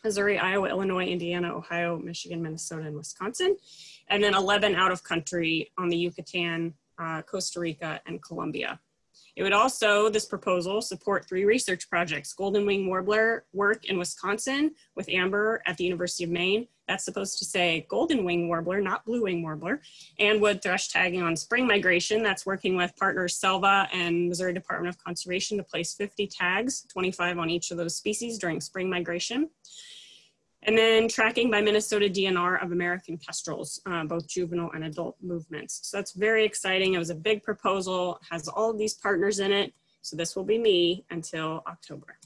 B: Missouri, Iowa, Illinois, Indiana, Ohio, Michigan, Minnesota, and Wisconsin, and then 11 out of country on the Yucatan, uh, Costa Rica, and Colombia. It would also, this proposal, support three research projects, Golden Wing Warbler work in Wisconsin with Amber at the University of Maine. That's supposed to say Golden Wing Warbler, not Blue Wing Warbler. And wood thrush tagging on spring migration. That's working with partners Selva and Missouri Department of Conservation to place 50 tags, 25 on each of those species during spring migration. And then tracking by Minnesota DNR of American kestrels, uh, both juvenile and adult movements. So that's very exciting. It was a big proposal, has all of these partners in it. So this will be me until October.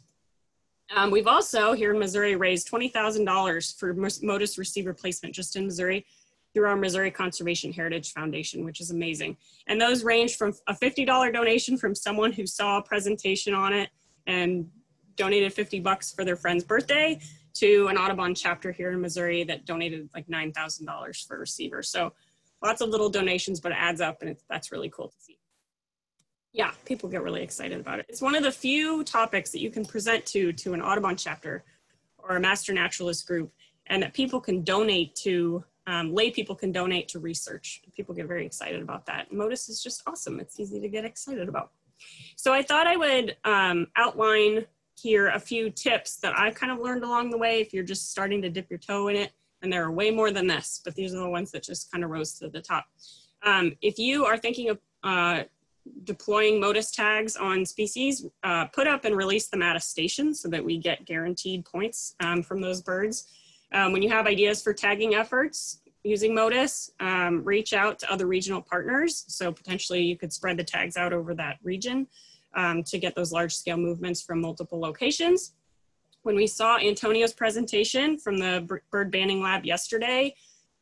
B: Um, we've also here in Missouri raised $20,000 for Motus receiver placement just in Missouri through our Missouri Conservation Heritage Foundation, which is amazing. And those range from a $50 donation from someone who saw a presentation on it and donated 50 bucks for their friend's birthday to an Audubon chapter here in Missouri that donated like $9,000 for a receiver. So lots of little donations, but it adds up and that's really cool to see. Yeah, people get really excited about it. It's one of the few topics that you can present to to an Audubon chapter or a master naturalist group and that people can donate to, um, lay people can donate to research. People get very excited about that. Motus is just awesome. It's easy to get excited about. So I thought I would um, outline here a few tips that I've kind of learned along the way if you're just starting to dip your toe in it. And there are way more than this, but these are the ones that just kind of rose to the top. Um, if you are thinking of uh, deploying Motus tags on species, uh, put up and release them at a station so that we get guaranteed points um, from those birds. Um, when you have ideas for tagging efforts using Motus, um, reach out to other regional partners. So potentially you could spread the tags out over that region um, to get those large scale movements from multiple locations. When we saw Antonio's presentation from the bird banding lab yesterday,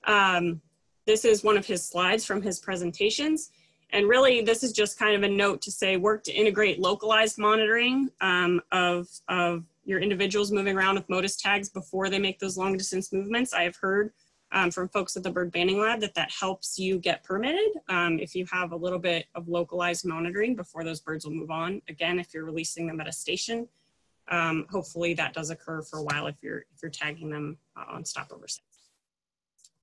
B: um, this is one of his slides from his presentations. And really, this is just kind of a note to say work to integrate localized monitoring um, of, of your individuals moving around with Motus tags before they make those long distance movements. I have heard um, from folks at the bird banding lab that that helps you get permitted um, if you have a little bit of localized monitoring before those birds will move on. Again, if you're releasing them at a station, um, hopefully that does occur for a while if you're if you're tagging them uh, on stopover sites.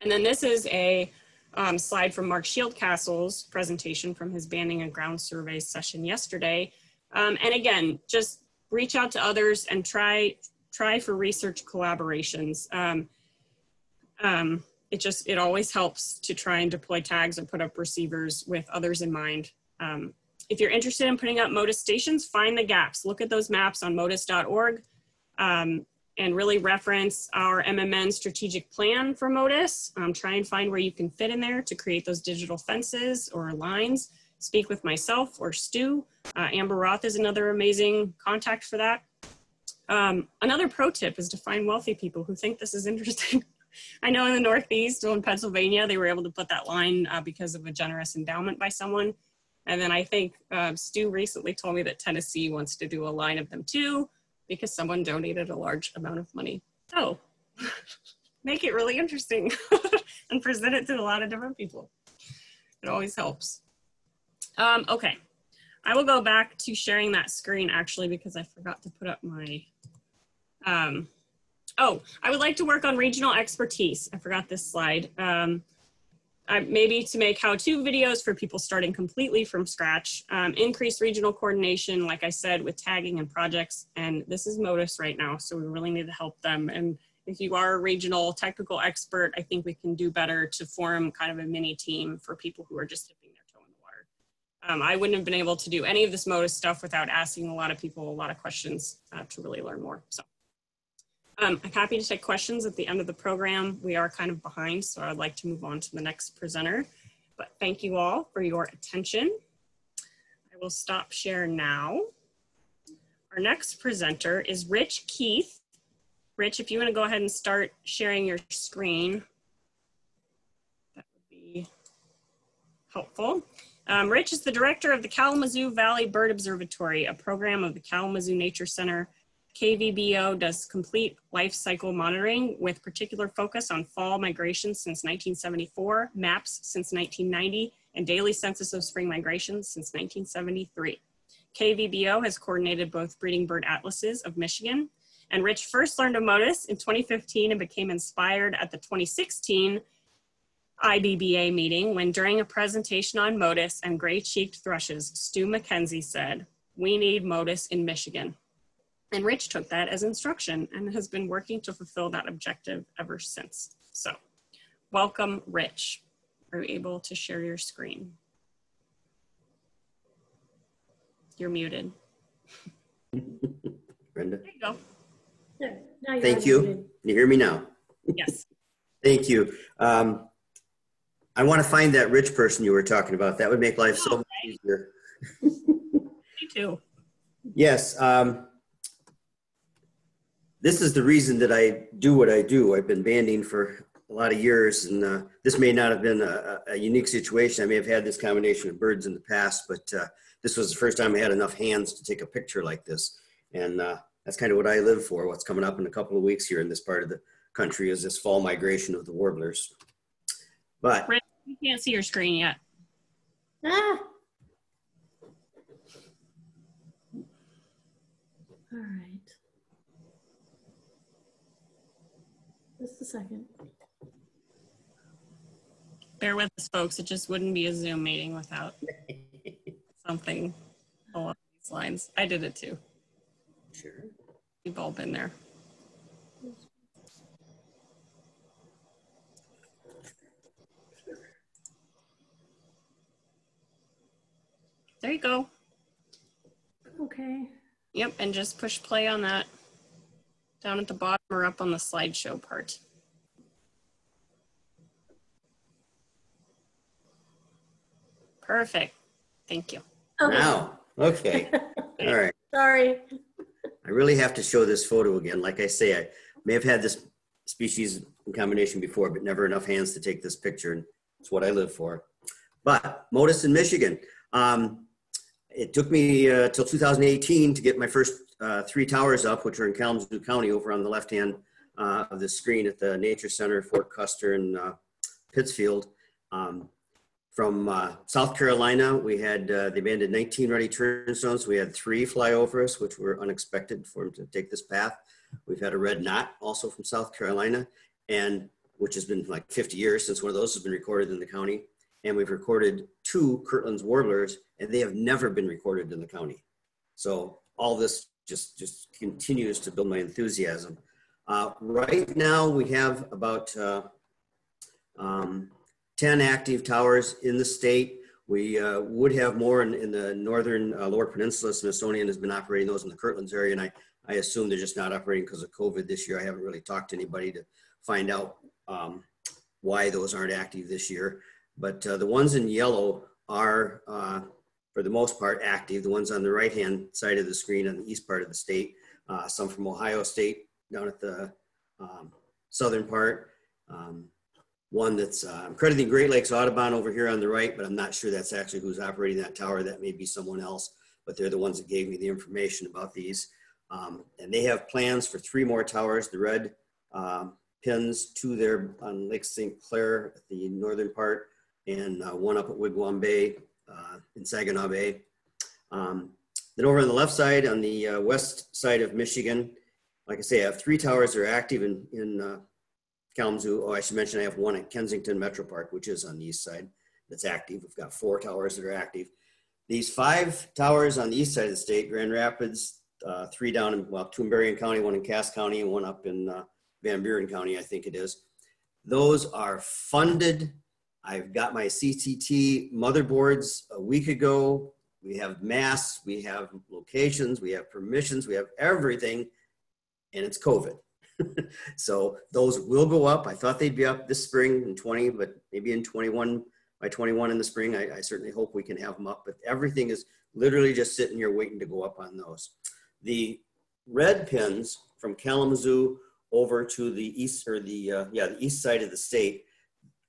B: And then this is a um, slide from Mark Shieldcastle's presentation from his banding and ground survey session yesterday. Um, and again, just reach out to others and try try for research collaborations. Um, it just, it always helps to try and deploy tags or put up receivers with others in mind. Um, if you're interested in putting up Motus stations, find the gaps. Look at those maps on motus.org um, and really reference our MMN strategic plan for Motus. Um, try and find where you can fit in there to create those digital fences or lines. Speak with myself or Stu. Uh, Amber Roth is another amazing contact for that. Um, another pro tip is to find wealthy people who think this is interesting. I know in the Northeast, in Pennsylvania, they were able to put that line uh, because of a generous endowment by someone. And then I think uh, Stu recently told me that Tennessee wants to do a line of them too because someone donated a large amount of money. So make it really interesting and present it to a lot of different people. It always helps. Um, okay, I will go back to sharing that screen actually because I forgot to put up my um, Oh, I would like to work on regional expertise. I forgot this slide. Um, maybe to make how-to videos for people starting completely from scratch, um, increase regional coordination, like I said, with tagging and projects. And this is Motus right now, so we really need to help them. And if you are a regional technical expert, I think we can do better to form kind of a mini team for people who are just dipping their toe in the water. Um, I wouldn't have been able to do any of this Motus stuff without asking a lot of people a lot of questions uh, to really learn more. So. Um, I'm happy to take questions at the end of the program. We are kind of behind, so I'd like to move on to the next presenter. But thank you all for your attention. I will stop share now. Our next presenter is Rich Keith. Rich, if you want to go ahead and start sharing your screen, that would be helpful. Um, Rich is the director of the Kalamazoo Valley Bird Observatory, a program of the Kalamazoo Nature Center KVBO does complete life cycle monitoring with particular focus on fall migration since 1974, maps since 1990, and daily census of spring migrations since 1973. KVBO has coordinated both breeding bird atlases of Michigan, and Rich first learned of Motus in 2015 and became inspired at the 2016 IBBA meeting when during a presentation on Motus and gray-cheeked thrushes, Stu Mackenzie said, we need Motus in Michigan. And Rich took that as instruction and has been working to fulfill that objective ever since. So welcome, Rich. Are you able to share your screen? You're muted.
E: Brenda.
B: There you go.
E: Thank you. Can you hear me now?
B: Yes.
E: Thank you. Um, I want to find that rich person you were talking about. That would make life so much easier.
B: Me too.
E: Yes. Um, this is the reason that I do what I do. I've been banding for a lot of years, and uh, this may not have been a, a, unique situation. I may have had this combination of birds in the past, but uh, this was the first time I had enough hands to take a picture like this. And uh, that's kind of what I live for. What's coming up in a couple of weeks here in this part of the country is this fall migration of the warblers. But
B: Rick, you can't see your screen yet.
F: Ah. All right. Just a second.
B: Bear with us, folks. It just wouldn't be a Zoom meeting without something along these lines. I did it too.
E: sure.
B: We've all been there. There you go.
F: Okay.
B: Yep, and just push play on that down at the bottom or up on the slideshow part. Perfect. Thank you.
F: Okay.
E: Now, okay. All right.
F: Sorry.
E: I really have to show this photo again. Like I say, I may have had this species in combination before, but never enough hands to take this picture. And it's what I live for. But Motus in Michigan. Um, it took me uh, till 2018 to get my first uh, three towers up, which are in Kalamazoo County over on the left hand uh, of the screen at the Nature Center, Fort Custer, and uh, Pittsfield. Um, from uh, South Carolina, we had uh, they banded 19 ruddy turnstones. We had three fly over us, which were unexpected for them to take this path. We've had a red knot also from South Carolina, and which has been like 50 years since one of those has been recorded in the county. And we've recorded two Kirtland's warblers, and they have never been recorded in the county. So all this just just continues to build my enthusiasm. Uh, right now, we have about uh, um, 10 active towers in the state. We uh, would have more in, in the northern uh, lower peninsula. Smithsonian has been operating those in the Kirtlands area, and I, I assume they're just not operating because of COVID this year. I haven't really talked to anybody to find out um, why those aren't active this year. But uh, the ones in yellow are, uh, for the most part, active. The ones on the right-hand side of the screen on the east part of the state, uh, some from Ohio State down at the um, southern part. Um, one that's uh, I'm crediting Great Lakes Audubon over here on the right, but I'm not sure that's actually who's operating that tower. That may be someone else, but they're the ones that gave me the information about these. Um, and they have plans for three more towers. The red um, pins, two there on Lake St. Clair, the northern part, and uh, one up at Wigwam Bay uh, in Saginaw Bay. Um, then over on the left side, on the uh, west side of Michigan, like I say, I have three towers that are active in, in uh, Kalamazoo. Oh, I should mention I have one at Kensington Metro Park, which is on the east side that's active. We've got four towers that are active. These five towers on the east side of the state, Grand Rapids, uh, three down in, well, two in Berrien County, one in Cass County, and one up in uh, Van Buren County, I think it is. Those are funded. I've got my CTT motherboards a week ago. We have masks, we have locations, we have permissions, we have everything, and it's COVID. so those will go up. I thought they'd be up this spring in 20, but maybe in 21, by 21 in the spring, I, I certainly hope we can have them up, but everything is literally just sitting here waiting to go up on those. The red pins from Kalamazoo over to the east or the, uh, yeah, the east side of the state,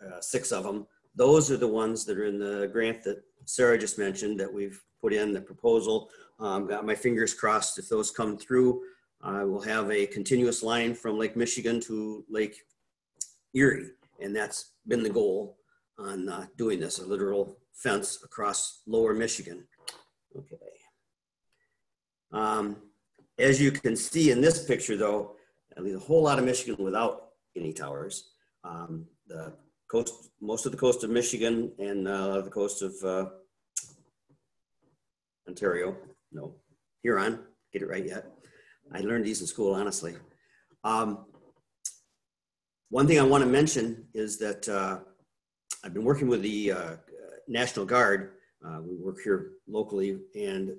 E: uh, six of them. Those are the ones that are in the grant that Sarah just mentioned that we've put in the proposal. Um, got my fingers crossed if those come through. I will have a continuous line from Lake Michigan to Lake Erie, and that's been the goal on uh, doing this, a literal fence across lower Michigan. Okay. Um, as you can see in this picture though, I leave a whole lot of Michigan without any towers. Um, the coast, most of the coast of Michigan and uh, the coast of uh, Ontario, no, Huron, get it right yet. I learned these in school, honestly. Um, one thing I want to mention is that uh, I've been working with the uh, National Guard. Uh, we work here locally, and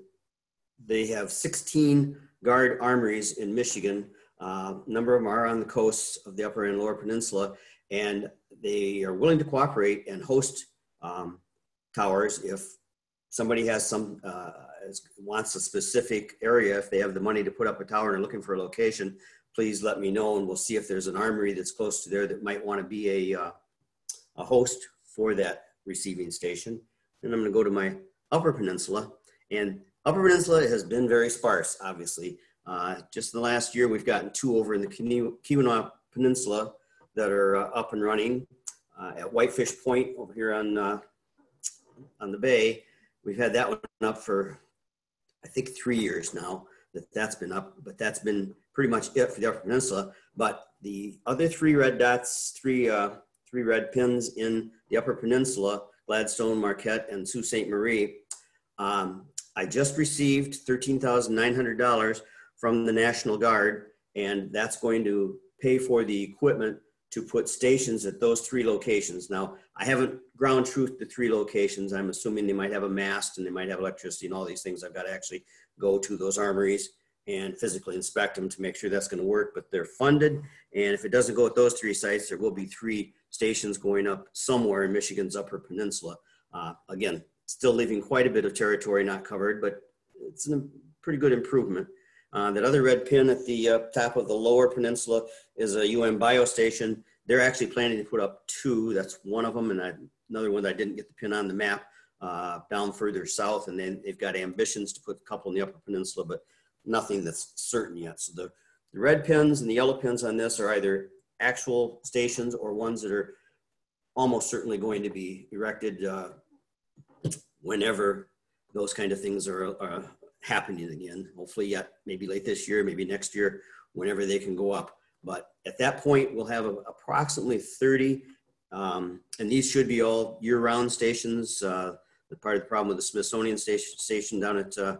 E: they have 16 guard armories in Michigan Uh, a number of them are on the coasts of the upper and lower peninsula, and they are willing to cooperate and host um, towers if somebody has some uh, wants a specific area. If they have the money to put up a tower and are looking for a location, please let me know, and we'll see if there's an armory that's close to there that might want to be a uh, a host for that receiving station. And I'm going to go to my Upper Peninsula, and Upper Peninsula has been very sparse, obviously. Uh, just in the last year, we've gotten two over in the Keweenaw Peninsula that are uh, up and running. Uh, at Whitefish Point over here on, uh, on the bay, we've had that one up for, I think, three years now that that's been up, but that's been pretty much it for the Upper Peninsula. But the other three red dots, three, three red pins in the Upper Peninsula, Gladstone, Marquette, and Sault Ste. Marie, um, I just received $13,900 from the National Guard, and that's going to pay for the equipment to put stations at those three locations. Now, I haven't ground truthed the three locations. I'm assuming they might have a mast and they might have electricity and all these things. I've got to actually go to those armories and physically inspect them to make sure that's going to work, but they're funded. And if it doesn't go at those three sites, there will be three stations going up somewhere in Michigan's Upper Peninsula. Uh, again, still leaving quite a bit of territory not covered, but it's a pretty good improvement. Uh, that other red pin at the uh, top of the lower peninsula is a UN biostation. They're actually planning to put up two. That's one of them, and I, another one that I didn't get the pin on the map uh, down further south. And then they've got ambitions to put a couple in the upper peninsula, but nothing that's certain yet. So the, the red pins and the yellow pins on this are either actual stations or ones that are almost certainly going to be erected uh, whenever those kind of things are, are happening again. Hopefully yet, maybe late this year, maybe next year, whenever they can go up. But at that point, we'll have approximately 30, um, and these should be all year-round stations. Uh, the part of the problem with the Smithsonian station, station down at uh,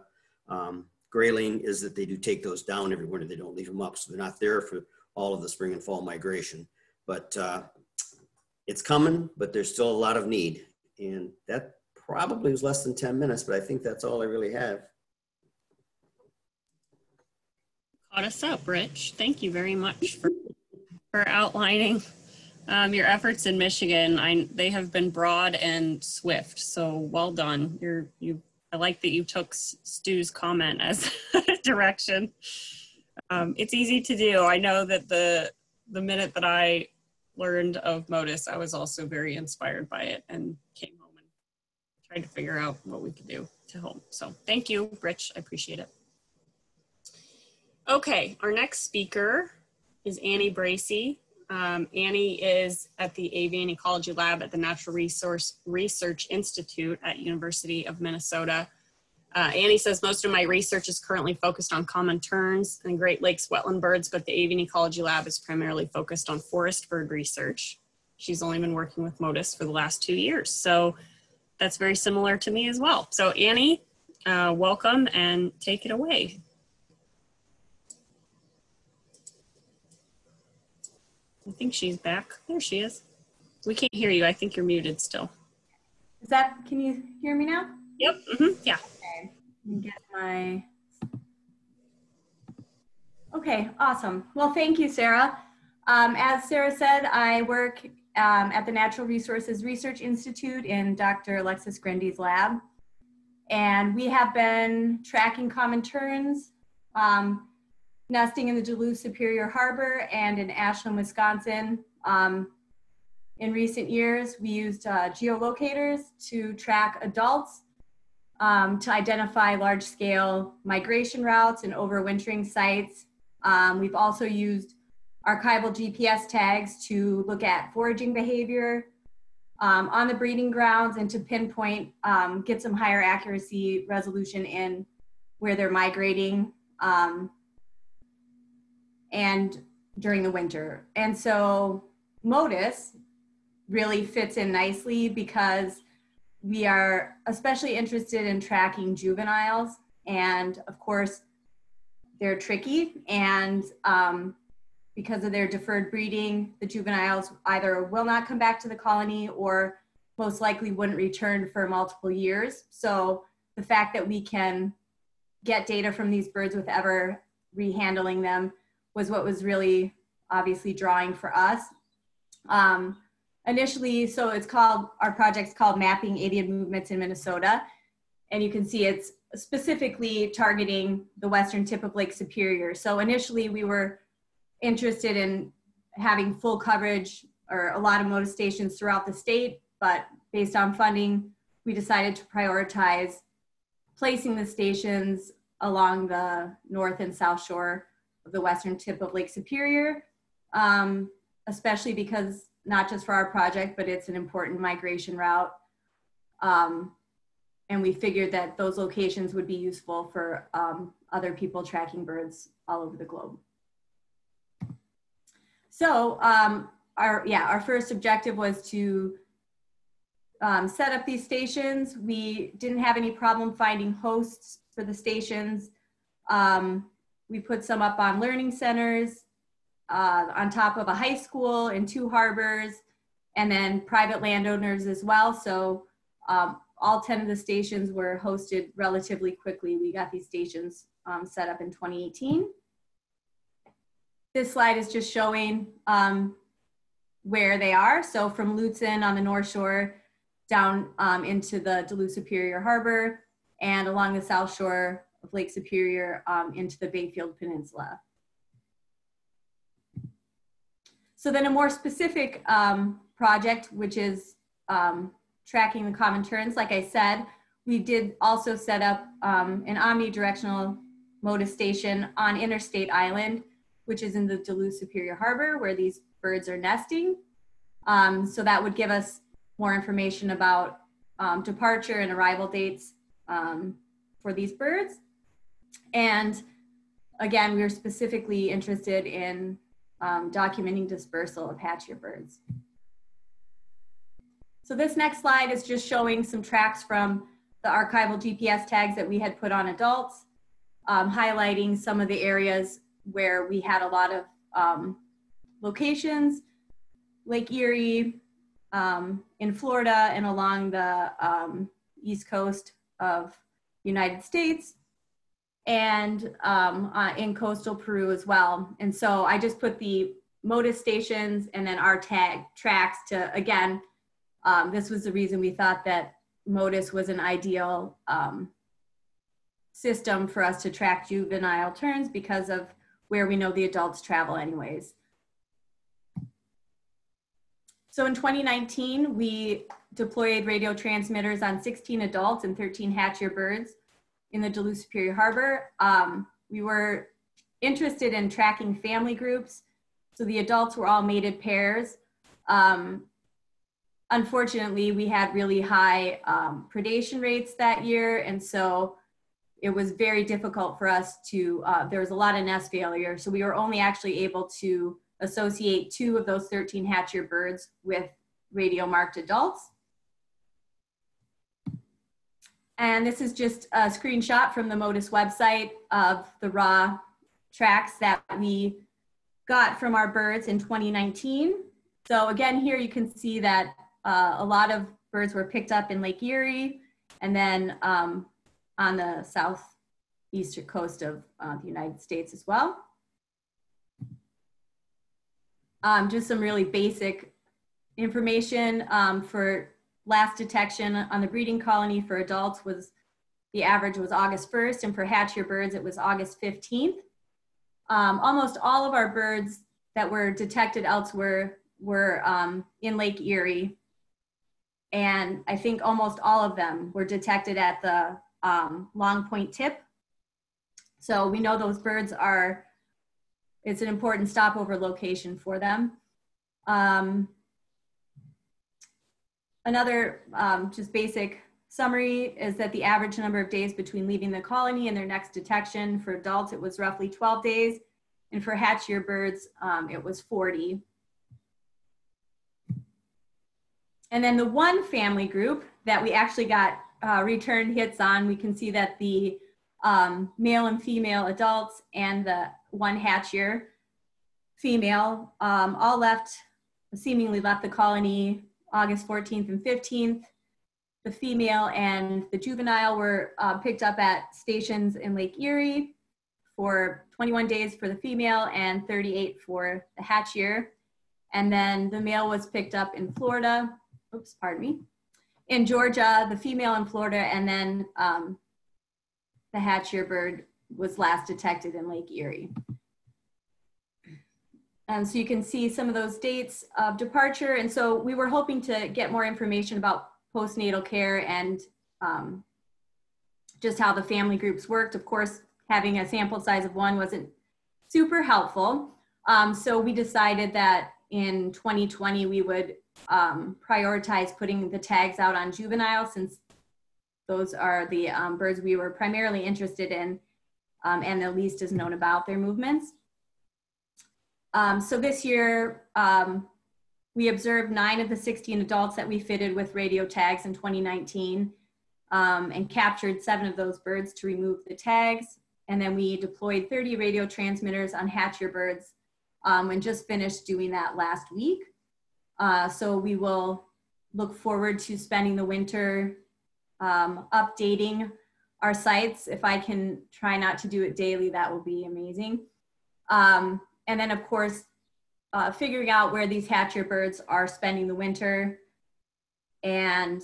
E: um, Grayling is that they do take those down every winter. They don't leave them up, so they're not there for all of the spring and fall migration. But uh, it's coming, but there's still a lot of need. And that probably was less than 10 minutes, but I think that's all I really have.
B: Caught us up, Rich. Thank you very much for, for outlining um, your efforts in Michigan. I, they have been broad and swift, so well done. You're, you, I like that you took Stu's comment as direction. Um, it's easy to do. I know that the the minute that I learned of Motus, I was also very inspired by it and came home and tried to figure out what we could do to help. So thank you, Rich. I appreciate it. Okay, our next speaker is Annie Bracey. Um, Annie is at the Avian Ecology Lab at the Natural Resource Research Institute at University of Minnesota. Uh, Annie says most of my research is currently focused on common terns and Great Lakes wetland birds, but the Avian Ecology Lab is primarily focused on forest bird research. She's only been working with Motus for the last two years, so that's very similar to me as well. So Annie, uh, welcome and take it away. I think she's back. There she is. We can't hear you. I think you're muted still.
G: Is that, can you hear me now?
B: Yep. Mm -hmm. yeah.
G: Okay, let me get my. Okay, awesome. Well, thank you, Sarah. Um, as Sarah said, I work um, at the Natural Resources Research Institute in Dr. Alexis Grinde's lab. And we have been tracking common terns, um, nesting in the Duluth Superior Harbor and in Ashland, Wisconsin. Um, in recent years, we used uh, geolocators to track adults um, to identify large scale migration routes and overwintering sites. Um, we've also used archival GPS tags to look at foraging behavior um, on the breeding grounds and to pinpoint, um, get some higher accuracy resolution in where they're migrating um, and during the winter. And so Motus really fits in nicely because we are especially interested in tracking juveniles and of course they're tricky and um, because of their deferred breeding the juveniles either will not come back to the colony or most likely wouldn't return for multiple years so the fact that we can get data from these birds with ever rehandling them was what was really obviously drawing for us. Um, initially, so it's called, our project's called Mapping Avian Movements in Minnesota. And you can see it's specifically targeting the western tip of Lake Superior. So initially we were interested in having full coverage or a lot of Motus stations throughout the state, but based on funding, we decided to prioritize placing the stations along the north and south shore of the western tip of Lake Superior, um, especially because not just for our project, but it's an important migration route. Um, and we figured that those locations would be useful for um, other people tracking birds all over the globe. So um, our, yeah, our first objective was to um, set up these stations. We didn't have any problem finding hosts for the stations. Um, we put some up on learning centers, uh, on top of a high school in two harbors, and then private landowners as well. So um, all 10 of the stations were hosted relatively quickly. We got these stations um, set up in 2018. This slide is just showing um, where they are. So from Lutsen on the North Shore down um, into the Duluth Superior Harbor and along the South Shore of Lake Superior um, into the Bayfield Peninsula. So then a more specific um, project, which is um, tracking the common terns, like I said, we did also set up um, an omnidirectional Motus station on Interstate Island, which is in the Duluth Superior Harbor where these birds are nesting. Um, so that would give us more information about um, departure and arrival dates um, for these birds. And again, we were specifically interested in um, documenting dispersal of hatch year birds. So this next slide is just showing some tracks from the archival GPS tags that we had put on adults, um, highlighting some of the areas where we had a lot of um, locations, Lake Erie, um, in Florida and along the um, east coast of United States and um, uh, in coastal Peru as well. And so I just put the Motus stations and then our tag tracks to, again, um, this was the reason we thought that Motus was an ideal um, system for us to track juvenile terns because of where we know the adults travel anyways. So in 2019, we deployed radio transmitters on 16 adults and 13 hatch year birds in the Duluth Superior Harbor. Um, we were interested in tracking family groups. So the adults were all mated pairs. Um, unfortunately, we had really high um, predation rates that year. And so it was very difficult for us to, uh, there was a lot of nest failure. So we were only actually able to associate two of those 13 hatch year birds with radio marked adults. And this is just a screenshot from the Motus website of the raw tracks that we got from our birds in 2019. So again, here you can see that uh, a lot of birds were picked up in Lake Erie and then um, on the southeastern coast of uh, the United States as well. Um, just some really basic information um, for last detection on the breeding colony for adults was the average was August 1st and for hatch year birds it was August 15th. Um, almost all of our birds that were detected elsewhere were um, in Lake Erie and I think almost all of them were detected at the um, Long Point tip. So we know those birds are, it's an important stopover location for them. Um, another um, just basic summary is that the average number of days between leaving the colony and their next detection for adults, it was roughly 12 days. And for hatch year birds, um, it was 40. And then the one family group that we actually got uh, return hits on, we can see that the um, male and female adults and the one hatchier female um, all left, seemingly left the colony August 14th and 15th. The female and the juvenile were uh, picked up at stations in Lake Erie for 21 days for the female and 38 for the hatch year. And then the male was picked up in Florida, oops, pardon me, in Georgia, the female in Florida, and then um, the hatch year bird was last detected in Lake Erie. And so you can see some of those dates of departure. And so we were hoping to get more information about postnatal care and um, just how the family groups worked. Of course, having a sample size of one wasn't super helpful. Um, so we decided that in 2020 we would um, prioritize putting the tags out on juvenile since those are the um, birds we were primarily interested in um, and the least is known about their movements. Um, so this year, um, we observed nine of the 16 adults that we fitted with radio tags in 2019 um, and captured seven of those birds to remove the tags. And then we deployed 30 radio transmitters on Hatch hatcher birds um, and just finished doing that last week. Uh, so we will look forward to spending the winter um, updating our sites. If I can try not to do it daily, that will be amazing. Um, and then of course, uh, figuring out where these hatch year birds are spending the winter and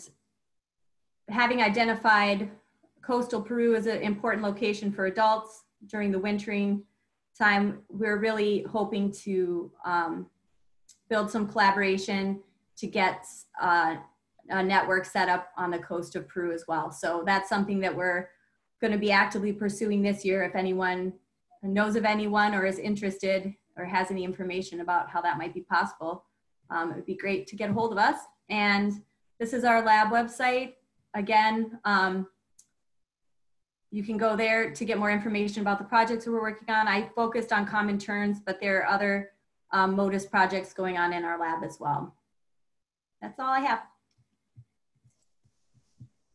G: having identified coastal Peru as an important location for adults during the wintering time, we're really hoping to um, build some collaboration to get uh, a network set up on the coast of Peru as well. So that's something that we're going to be actively pursuing this year. If anyone knows of anyone or is interested or has any information about how that might be possible, um, it would be great to get a hold of us. And this is our lab website. Again, um, you can go there to get more information about the projects we're working on. I focused on common terns, but there are other um, Motus projects going on in our lab as well. That's all I have.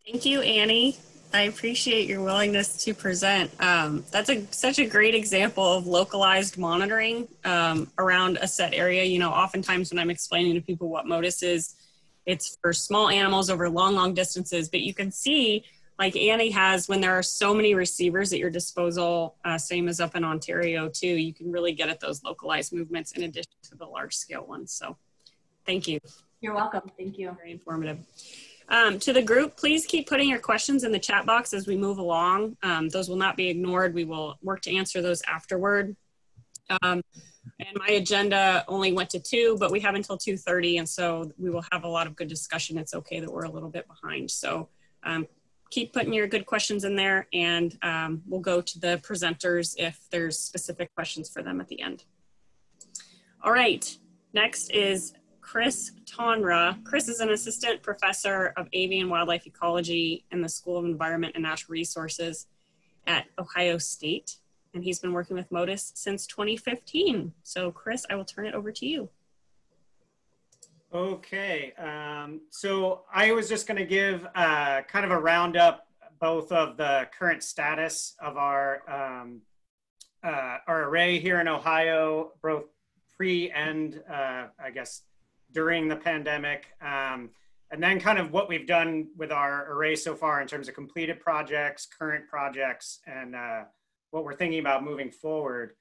B: Thank you, Annie. I appreciate your willingness to present. Um, that's a, such a great example of localized monitoring um, around a set area. You know, oftentimes when I'm explaining to people what Motus is, it's for small animals over long, long distances. But you can see, like Annie has, when there are so many receivers at your disposal, uh, same as up in Ontario too, you can really get at those localized movements in addition to the large scale ones. So thank you.
G: You're welcome. Thank you.
B: Very informative. Um, to the group, please keep putting your questions in the chat box as we move along. Um, those will not be ignored. We will work to answer those afterward. Um, and my agenda only went to two, but we have until 2.30, and so we will have a lot of good discussion. It's okay that we're a little bit behind. So um, keep putting your good questions in there, and um, we'll go to the presenters if there's specific questions for them at the end. All right, next is Chris Tonra. Chris is an assistant professor of avian wildlife ecology in the School of Environment and Natural Resources at Ohio State. And he's been working with Motus since 2015. So Chris, I will turn it over to you.
H: Okay, um, so I was just going to give uh, kind of a roundup both of the current status of our um, uh, our array here in Ohio, both pre and uh, I guess during the pandemic. Um, and then kind of what we've done with our array so far in terms of completed projects, current projects, and uh, what we're thinking about moving forward.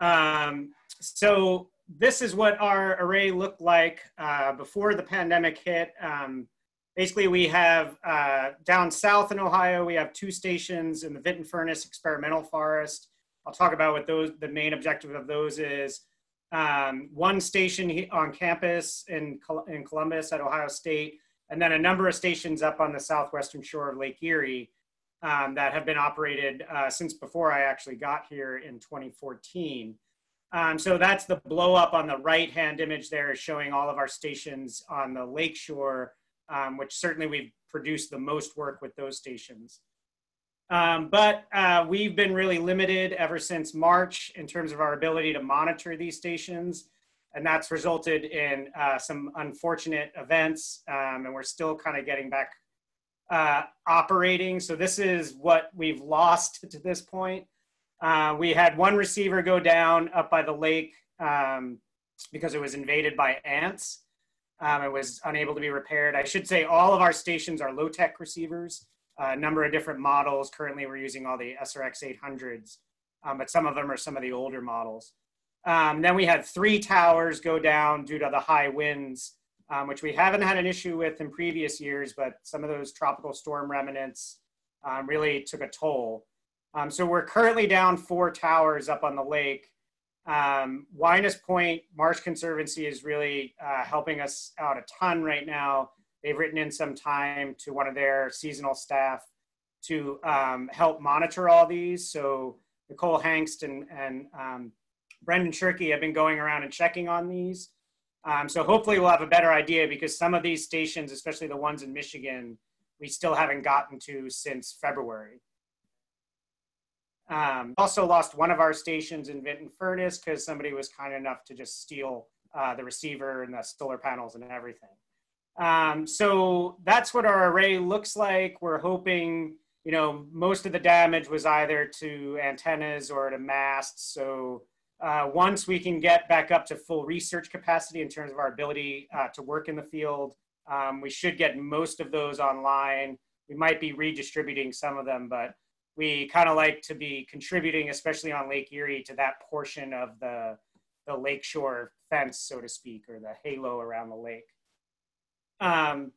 H: Um, so this is what our array looked like uh, before the pandemic hit. Um, basically, we have uh, down south in Ohio, we have two stations in the Vinton Furnace Experimental Forest. I'll talk about what those the main objective of those is um, one station on campus in, in Columbus at Ohio State, and then a number of stations up on the southwestern shore of Lake Erie um, that have been operated uh, since before I actually got here in 2014. Um, so that's the blow up on the right hand image there showing all of our stations on the lake shore, um, which certainly we've produced the most work with those stations. Um, but uh, we've been really limited ever since March in terms of our ability to monitor these stations. And that's resulted in uh, some unfortunate events. Um, and we're still kind of getting back uh, operating. So this is what we've lost to this point. Uh, we had one receiver go down up by the lake um, because it was invaded by ants. Um, it was unable to be repaired. I should say all of our stations are Lotek receivers a number of different models. Currently, we're using all the SRX 800s. um, but some of them are some of the older models. Um, then we had three towers go down due to the high winds, um, which we haven't had an issue with in previous years, but some of those tropical storm remnants um, really took a toll. Um, so we're currently down four towers up on the lake. Um, Winous Point Marsh Conservancy is really uh, helping us out a ton right now. They've written in some time to one of their seasonal staff to um, help monitor all these. So Nicole Hangst and, and um, Brendan Shirky have been going around and checking on these. Um, so hopefully we'll have a better idea because some of these stations, especially the ones in Michigan, we still haven't gotten to since February. Um, also lost one of our stations in Vinton Furnace because somebody was kind enough to just steal uh, the receiver and the solar panels and everything. Um, so that's what our array looks like. We're hoping, you know, most of the damage was either to antennas or to masts. So uh, once we can get back up to full research capacity in terms of our ability uh, to work in the field, um, we should get most of those online. We might be redistributing some of them, but we kind of like to be contributing, especially on Lake Erie, to that portion of the, the lakeshore fence, so to speak, or the halo around the lake. Um,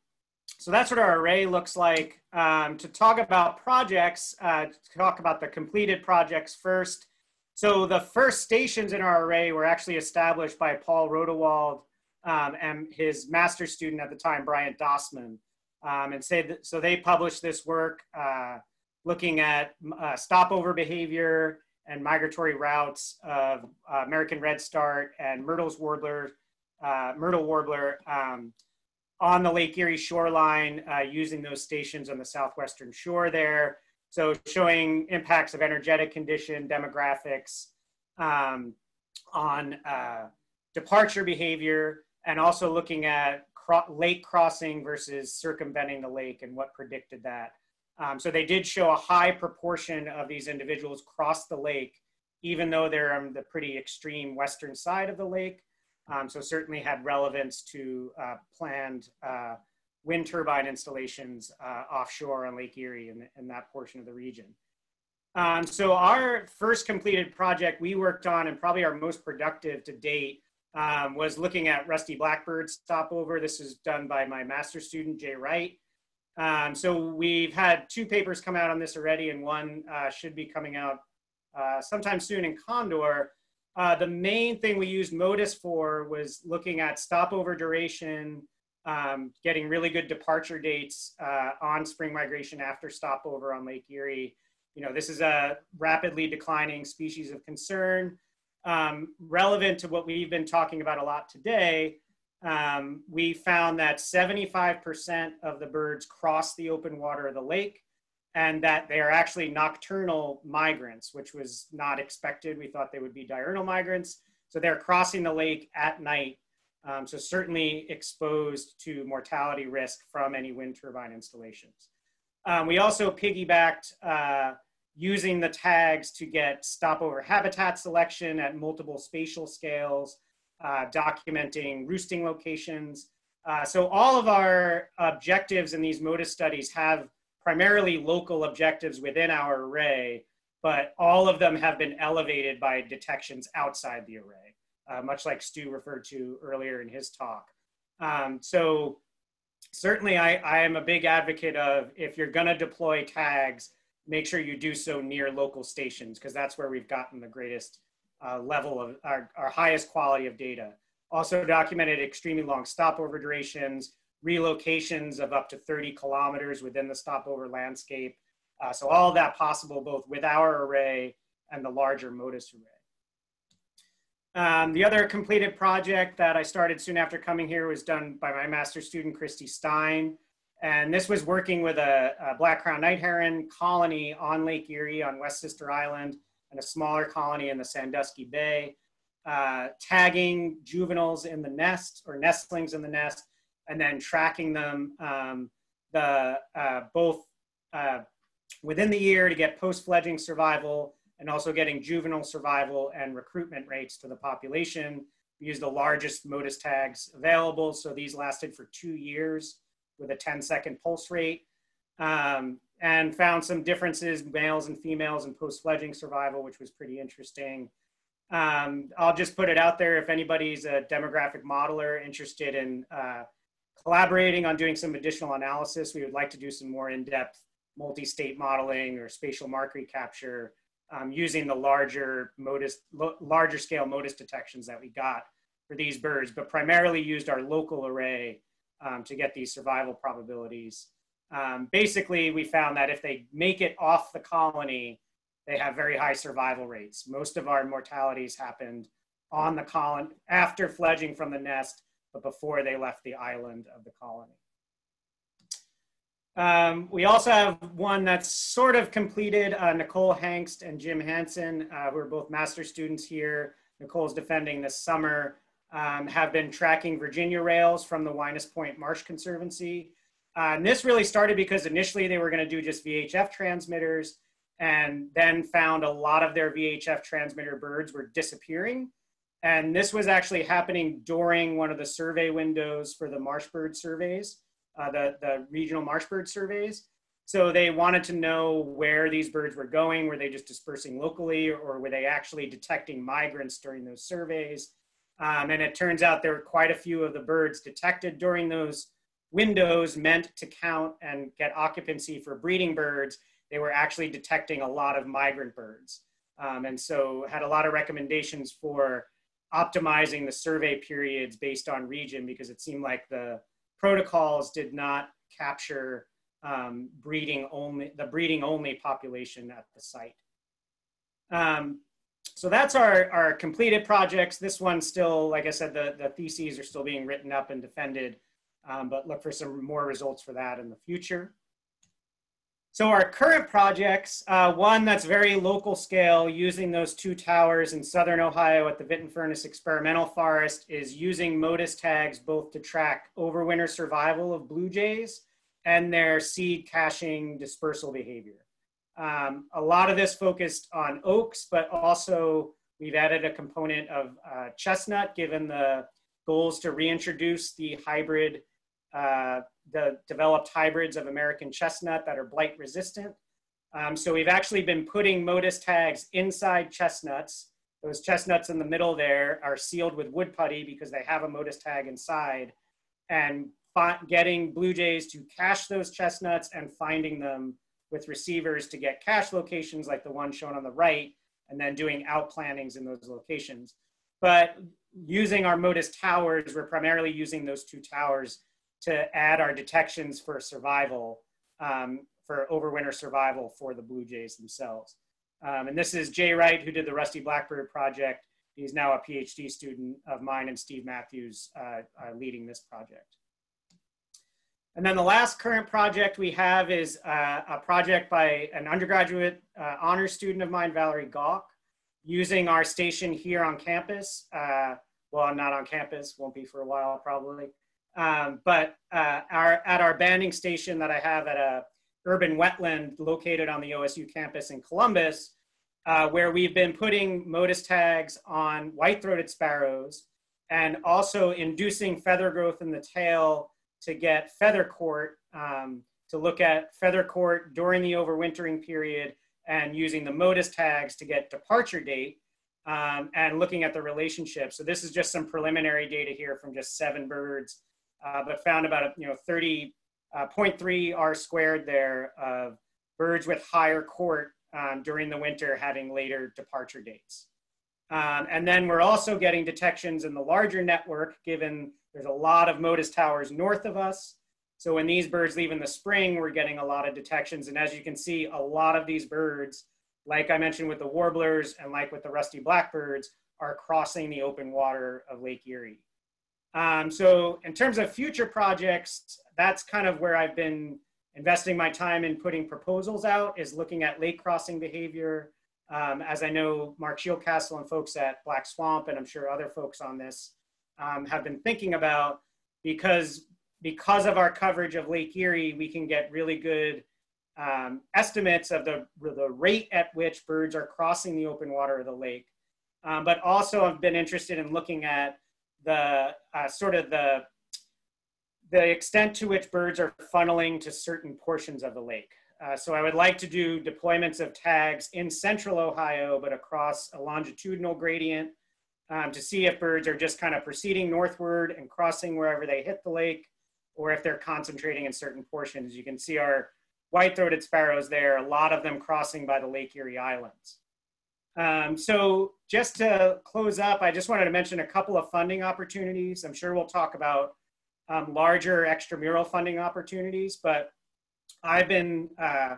H: so that's what our array looks like. Um, to talk about projects, uh, to talk about the completed projects first. So the first stations in our array were actually established by Paul Rodewald um, and his master student at the time, Bryant Dossman. Um, and say so they published this work uh, looking at uh, stopover behavior and migratory routes of uh, American redstart and Myrtle's warbler, uh, Myrtle warbler um, on the Lake Erie shoreline uh, using those stations on the southwestern shore there. So showing impacts of energetic condition, demographics um, on uh, departure behavior, and also looking at cro lake crossing versus circumventing the lake and what predicted that. Um, so they did show a high proportion of these individuals cross the lake, even though they're on the pretty extreme western side of the lake. Um, so certainly had relevance to uh, planned uh, wind turbine installations uh, offshore on Lake Erie and, in that portion of the region. Um, so our first completed project we worked on and probably our most productive to date um, was looking at Rusty Blackbird stopover. This is done by my master student, Jay Wright. Um, so we've had two papers come out on this already, and one uh, should be coming out uh, sometime soon in Condor. Uh, the main thing we used Motus for was looking at stopover duration, um, getting really good departure dates uh, on spring migration after stopover on Lake Erie. You know, this is a rapidly declining species of concern. Um, relevant to what we've been talking about a lot today, um, we found that 75% of the birds cross the open water of the lake and that they are actually nocturnal migrants, which was not expected. We thought they would be diurnal migrants. So they're crossing the lake at night. Um, so certainly exposed to mortality risk from any wind turbine installations. Um, we also piggybacked uh, using the tags to get stopover habitat selection at multiple spatial scales uh, documenting roosting locations. Uh, so all of our objectives in these Motus studies have primarily local objectives within our array, but all of them have been elevated by detections outside the array, uh, much like Stu referred to earlier in his talk. Um, so certainly I, I am a big advocate of if you're gonna deploy tags, make sure you do so near local stations because that's where we've gotten the greatest uh, level of our, our highest quality of data. Also documented extremely long stopover durations, relocations of up to 30 kilometers within the stopover landscape. Uh, so all that possible both with our array and the larger Motus array. Um, the other completed project that I started soon after coming here was done by my master student, Christy Stein. And this was working with a, a black crown night heron colony on Lake Erie on West Sister Island and a smaller colony in the Sandusky Bay, uh, tagging juveniles in the nest or nestlings in the nest, and then tracking them um, the uh, both uh, within the year to get post-fledging survival and also getting juvenile survival and recruitment rates to the population. We used the largest Motus tags available, so these lasted for two years with a 10 second pulse rate. Um, and found some differences, males and females in post-fledging survival, which was pretty interesting. Um, I'll just put it out there if anybody's a demographic modeler interested in uh, collaborating on doing some additional analysis. We would like to do some more in-depth multi-state modeling or spatial mark recapture um, using the larger Motus, larger scale Motus detections that we got for these birds, but primarily used our local array um, to get these survival probabilities. Um, basically, we found that if they make it off the colony, they have very high survival rates. Most of our mortalities happened on the colony after fledging from the nest, but before they left the island of the colony. Um, we also have one that's sort of completed, uh, Nicole Hangst and Jim Hansen, uh, who are both master students here. Nicole's defending this summer, um, have been tracking Virginia rails from the Winous Point Marsh Conservancy. Uh, and this really started because initially they were gonna do just VHF transmitters and then found a lot of their VHF transmitter birds were disappearing. And this was actually happening during one of the survey windows for the marsh bird surveys uh, the, the regional marsh bird surveys. So they wanted to know where these birds were going. Were they just dispersing locally or were they actually detecting migrants during those surveys? Um, and it turns out there were quite a few of the birds detected during those windows meant to count and get occupancy for breeding birds. They were actually detecting a lot of migrant birds. Um, and so had a lot of recommendations for optimizing the survey periods based on region because it seemed like the protocols did not capture um, breeding only, the breeding only population at the site. Um, so that's our, our completed projects. This one still, like I said, the, the theses are still being written up and defended, um, but look for some more results for that in the future. So our current projects, uh, one that's very local scale using those two towers in Southern Ohio at the Vinton Furnace Experimental Forest is using Motus tags both to track overwinter survival of blue jays and their seed caching dispersal behavior. Um, a lot of this focused on oaks, but also we've added a component of uh, chestnut given the goals to reintroduce the hybrid uh, the developed hybrids of American chestnut that are blight resistant. Um, so we've actually been putting Motus tags inside chestnuts. Those chestnuts in the middle there are sealed with wood putty because they have a Motus tag inside and getting blue jays to cache those chestnuts and finding them with receivers to get cache locations like the one shown on the right and then doing outplantings in those locations. But using our Motus towers, we're primarily using those two towers to add our detections for survival, um, for overwinter survival for the Blue Jays themselves. Um, and this is Jay Wright, who did the Rusty Blackbird project. He's now a PhD student of mine and Steve Matthews uh, uh, leading this project. And then the last current project we have is uh, a project by an undergraduate uh, honors student of mine, Valerie Gawk, using our station here on campus. Uh, well, not on campus, won't be for a while probably. Um, but uh, our, at our banding station that I have at a urban wetland located on the OSU campus in Columbus, uh, where we've been putting Motus tags on white-throated sparrows and also inducing feather growth in the tail to get feather CORT, um, to look at feather CORT during the overwintering period and using the Motus tags to get departure date um, and looking at the relationship. So this is just some preliminary data here from just seven birds uh, but found about you know 30.3 uh, R squared there of birds with higher CORT um, during the winter having later departure dates. Um, and then we're also getting detections in the larger network given there's a lot of Motus towers north of us. So when these birds leave in the spring, we're getting a lot of detections. And as you can see, a lot of these birds, like I mentioned with the warblers and like with the rusty blackbirds, are crossing the open water of Lake Erie. Um, so in terms of future projects, that's kind of where I've been investing my time in putting proposals out is looking at lake crossing behavior. Um, as I know Mark Shieldcastle and folks at Black Swamp, and I'm sure other folks on this um, have been thinking about because, because of our coverage of Lake Erie, we can get really good um, estimates of the, the rate at which birds are crossing the open water of the lake. Um, but also I've been interested in looking at the uh, sort of the the extent to which birds are funneling to certain portions of the lake. Uh, so I would like to do deployments of tags in central Ohio, but across a longitudinal gradient um, to see if birds are just kind of proceeding northward and crossing wherever they hit the lake, or if they're concentrating in certain portions. You can see our white-throated sparrows there, a lot of them crossing by the Lake Erie Islands. Um, so just to close up, I just wanted to mention a couple of funding opportunities. I'm sure we'll talk about um, larger extramural funding opportunities, but I've been, uh,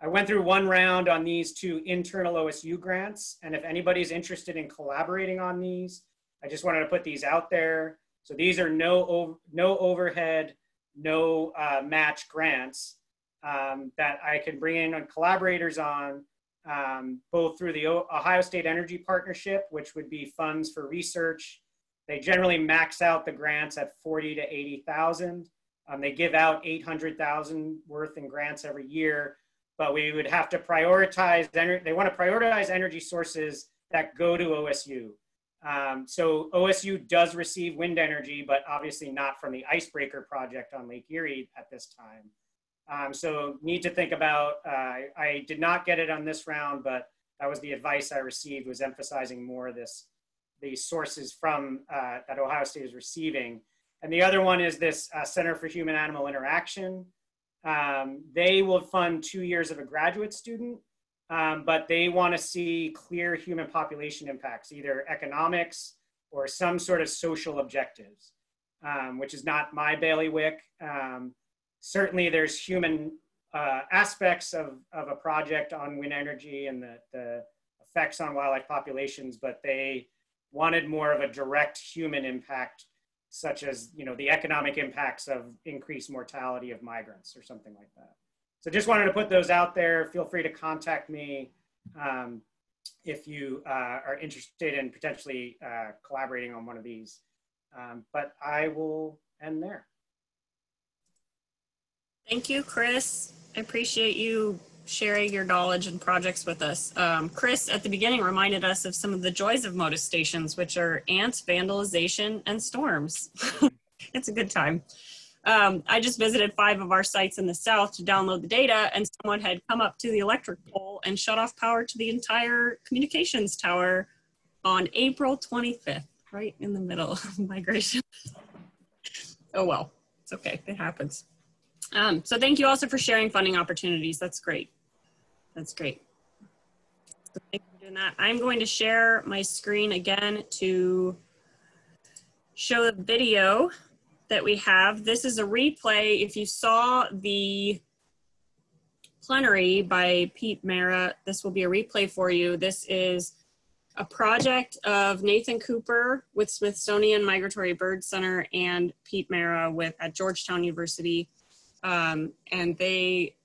H: I went through one round on these two internal OSU grants, and if anybody's interested in collaborating on these, I just wanted to put these out there. So these are no, no overhead, no uh, match grants um, that I can bring in on collaborators on, um, both through the Ohio State Energy Partnership, which would be funds for research. They generally max out the grants at 40 to 80,000. Um, they give out 800,000 worth in grants every year, but we would have to prioritize, they want to prioritize energy sources that go to OSU. Um, so OSU does receive wind energy, but obviously not from the Icebreaker project on Lake Erie at this time. Um, so need to think about, uh, I did not get it on this round, but that was the advice I received was emphasizing more this, the sources from uh, that Ohio State is receiving. And the other one is this uh, Center for Human Animal Interaction. Um, they will fund two years of a graduate student, um, but they want to see clear human population impacts, either economics or some sort of social objectives, um, which is not my bailiwick. Um, certainly there's human uh, aspects of, of a project on wind energy and the, the effects on wildlife populations, but they wanted more of a direct human impact, such as you know the economic impacts of increased mortality of migrants or something like that. So just wanted to put those out there. Feel free to contact me um, if you uh, are interested in potentially uh, collaborating on one of these. Um, but I will end there.
B: Thank you, Chris. I appreciate you sharing your knowledge and projects with us. Um, Chris, at the beginning, reminded us of some of the joys of Motus stations, which are ants, vandalization, and storms. it's a good time. Um, I just visited five of our sites in the south to download the data, and someone had come up to the electric pole and shut off power to the entire communications tower on April 25th, right in the middle of migration. oh well, it's okay, it happens. Um, so thank you also for sharing funding opportunities. That's great. That's great. So thank you for doing that. I'm going to share my screen again to show the video that we have. This is a replay. If you saw the plenary by Pete Marra, this will be a replay for you. This is a project of Nathan Cooper with Smithsonian Migratory Bird Center and Pete Marra with at Georgetown University um, and they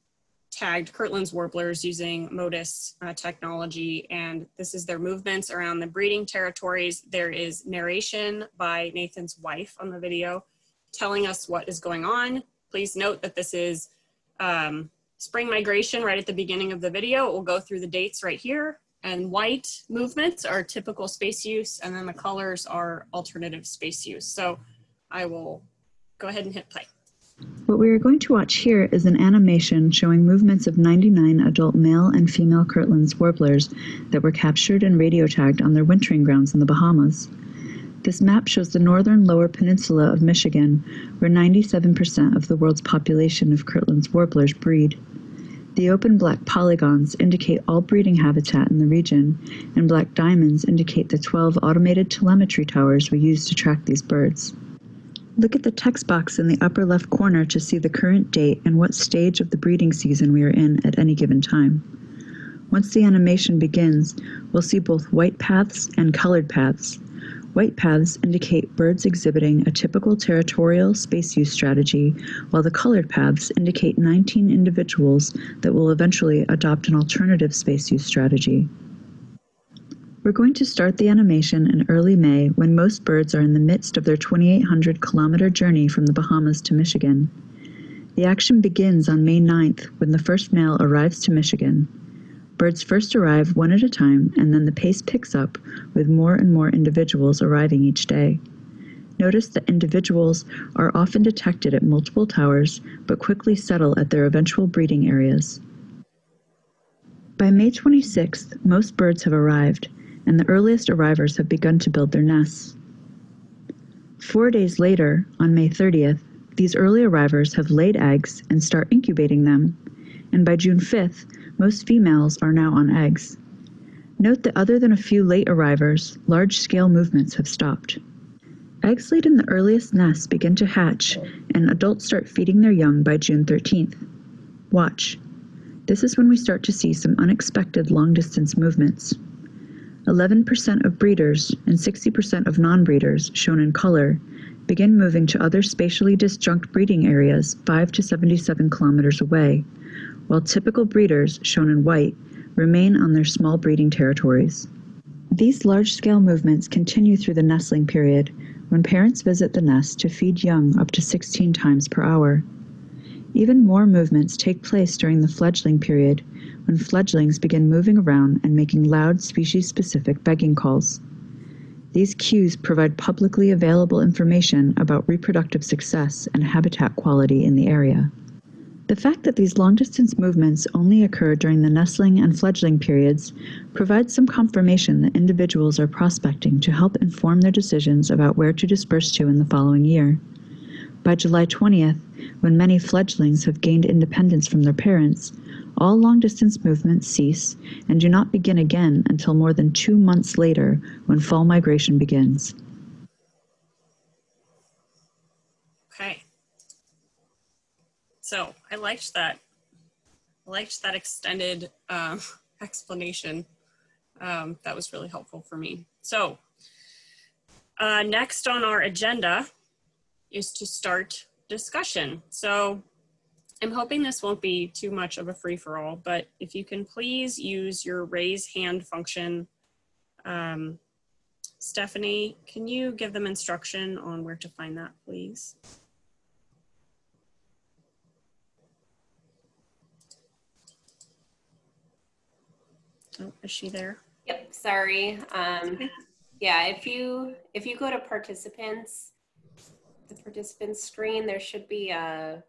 B: tagged Kirtland's warblers using Motus uh, technology. And this is their movements around the breeding territories. There is narration by Nathan's wife on the video telling us what is going on. Please note that this is um, spring migration right at the beginning of the video. It will go through the dates right here. And white movements are typical space use, and then the colors are alternative space use. So I will go ahead and hit play.
I: What we are going to watch here is an animation showing movements of 99 adult male and female Kirtland's warblers that were captured and radio tagged on their wintering grounds in the Bahamas. This map shows the northern lower peninsula of Michigan, where 97% of the world's population of Kirtland's warblers breed. The open black polygons indicate all breeding habitat in the region, and black diamonds indicate the 12 automated telemetry towers we use to track these birds. Look at the text box in the upper left corner to see the current date and what stage of the breeding season we are in at any given time. Once the animation begins, we'll see both white paths and colored paths. White paths indicate birds exhibiting a typical territorial space use strategy, while the colored paths indicate 19 individuals that will eventually adopt an alternative space use strategy. We're going to start the animation in early May when most birds are in the midst of their 2,800 kilometer journey from the Bahamas to Michigan. The action begins on May 9th when the first male arrives to Michigan. Birds first arrive one at a time and then the pace picks up with more and more individuals arriving each day. Notice that individuals are often detected at multiple towers but quickly settle at their eventual breeding areas. By May 26th, most birds have arrived, and the earliest arrivers have begun to build their nests. Four days later, on May 30th, these early arrivers have laid eggs and start incubating them, and by June 5th, most females are now on eggs. Note that other than a few late arrivers, large scale movements have stopped. Eggs laid in the earliest nests begin to hatch, and adults start feeding their young by June 13th. Watch. This is when we start to see some unexpected long distance movements. 11% of breeders and 60% of non breeders, shown in color, begin moving to other spatially disjunct breeding areas 5 to 77 kilometers away, while typical breeders, shown in white, remain on their small breeding territories. These large scale movements continue through the nestling period when parents visit the nest to feed young up to 16 times per hour. Even more movements take place during the fledgling period when fledglings begin moving around and making loud species specific begging calls. These cues provide publicly available information about reproductive success and habitat quality in the area. The fact that these long distance movements only occur during the nestling and fledgling periods provides some confirmation that individuals are prospecting to help inform their decisions about where to disperse to in the following year. By July 20th, when many fledglings have gained independence from their parents, all long distance movements cease and do not begin again until more than two months later when fall migration begins.
B: Okay. So I liked that. I liked that extended uh, explanation. Um, that was really helpful for me. So uh, next on our agenda is to start discussion. So I'm hoping this won't be too much of a free for all, but if you can please use your raise hand function. Um, Stephanie, can you give them instruction on where to find that, please? Oh, is she there?
A: Yep, sorry. Um,
B: Okay.
A: yeah, if you if you go to participants, the participants screen, there should be a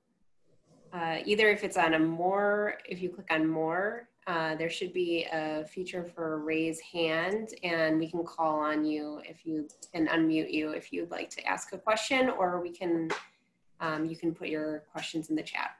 A: uh, either if it's on a more, if you click on more, uh, there should be a feature for raise hand, and we can call on you if you and unmute you if you'd like to ask a question, or we can um, you can put your questions in the chat.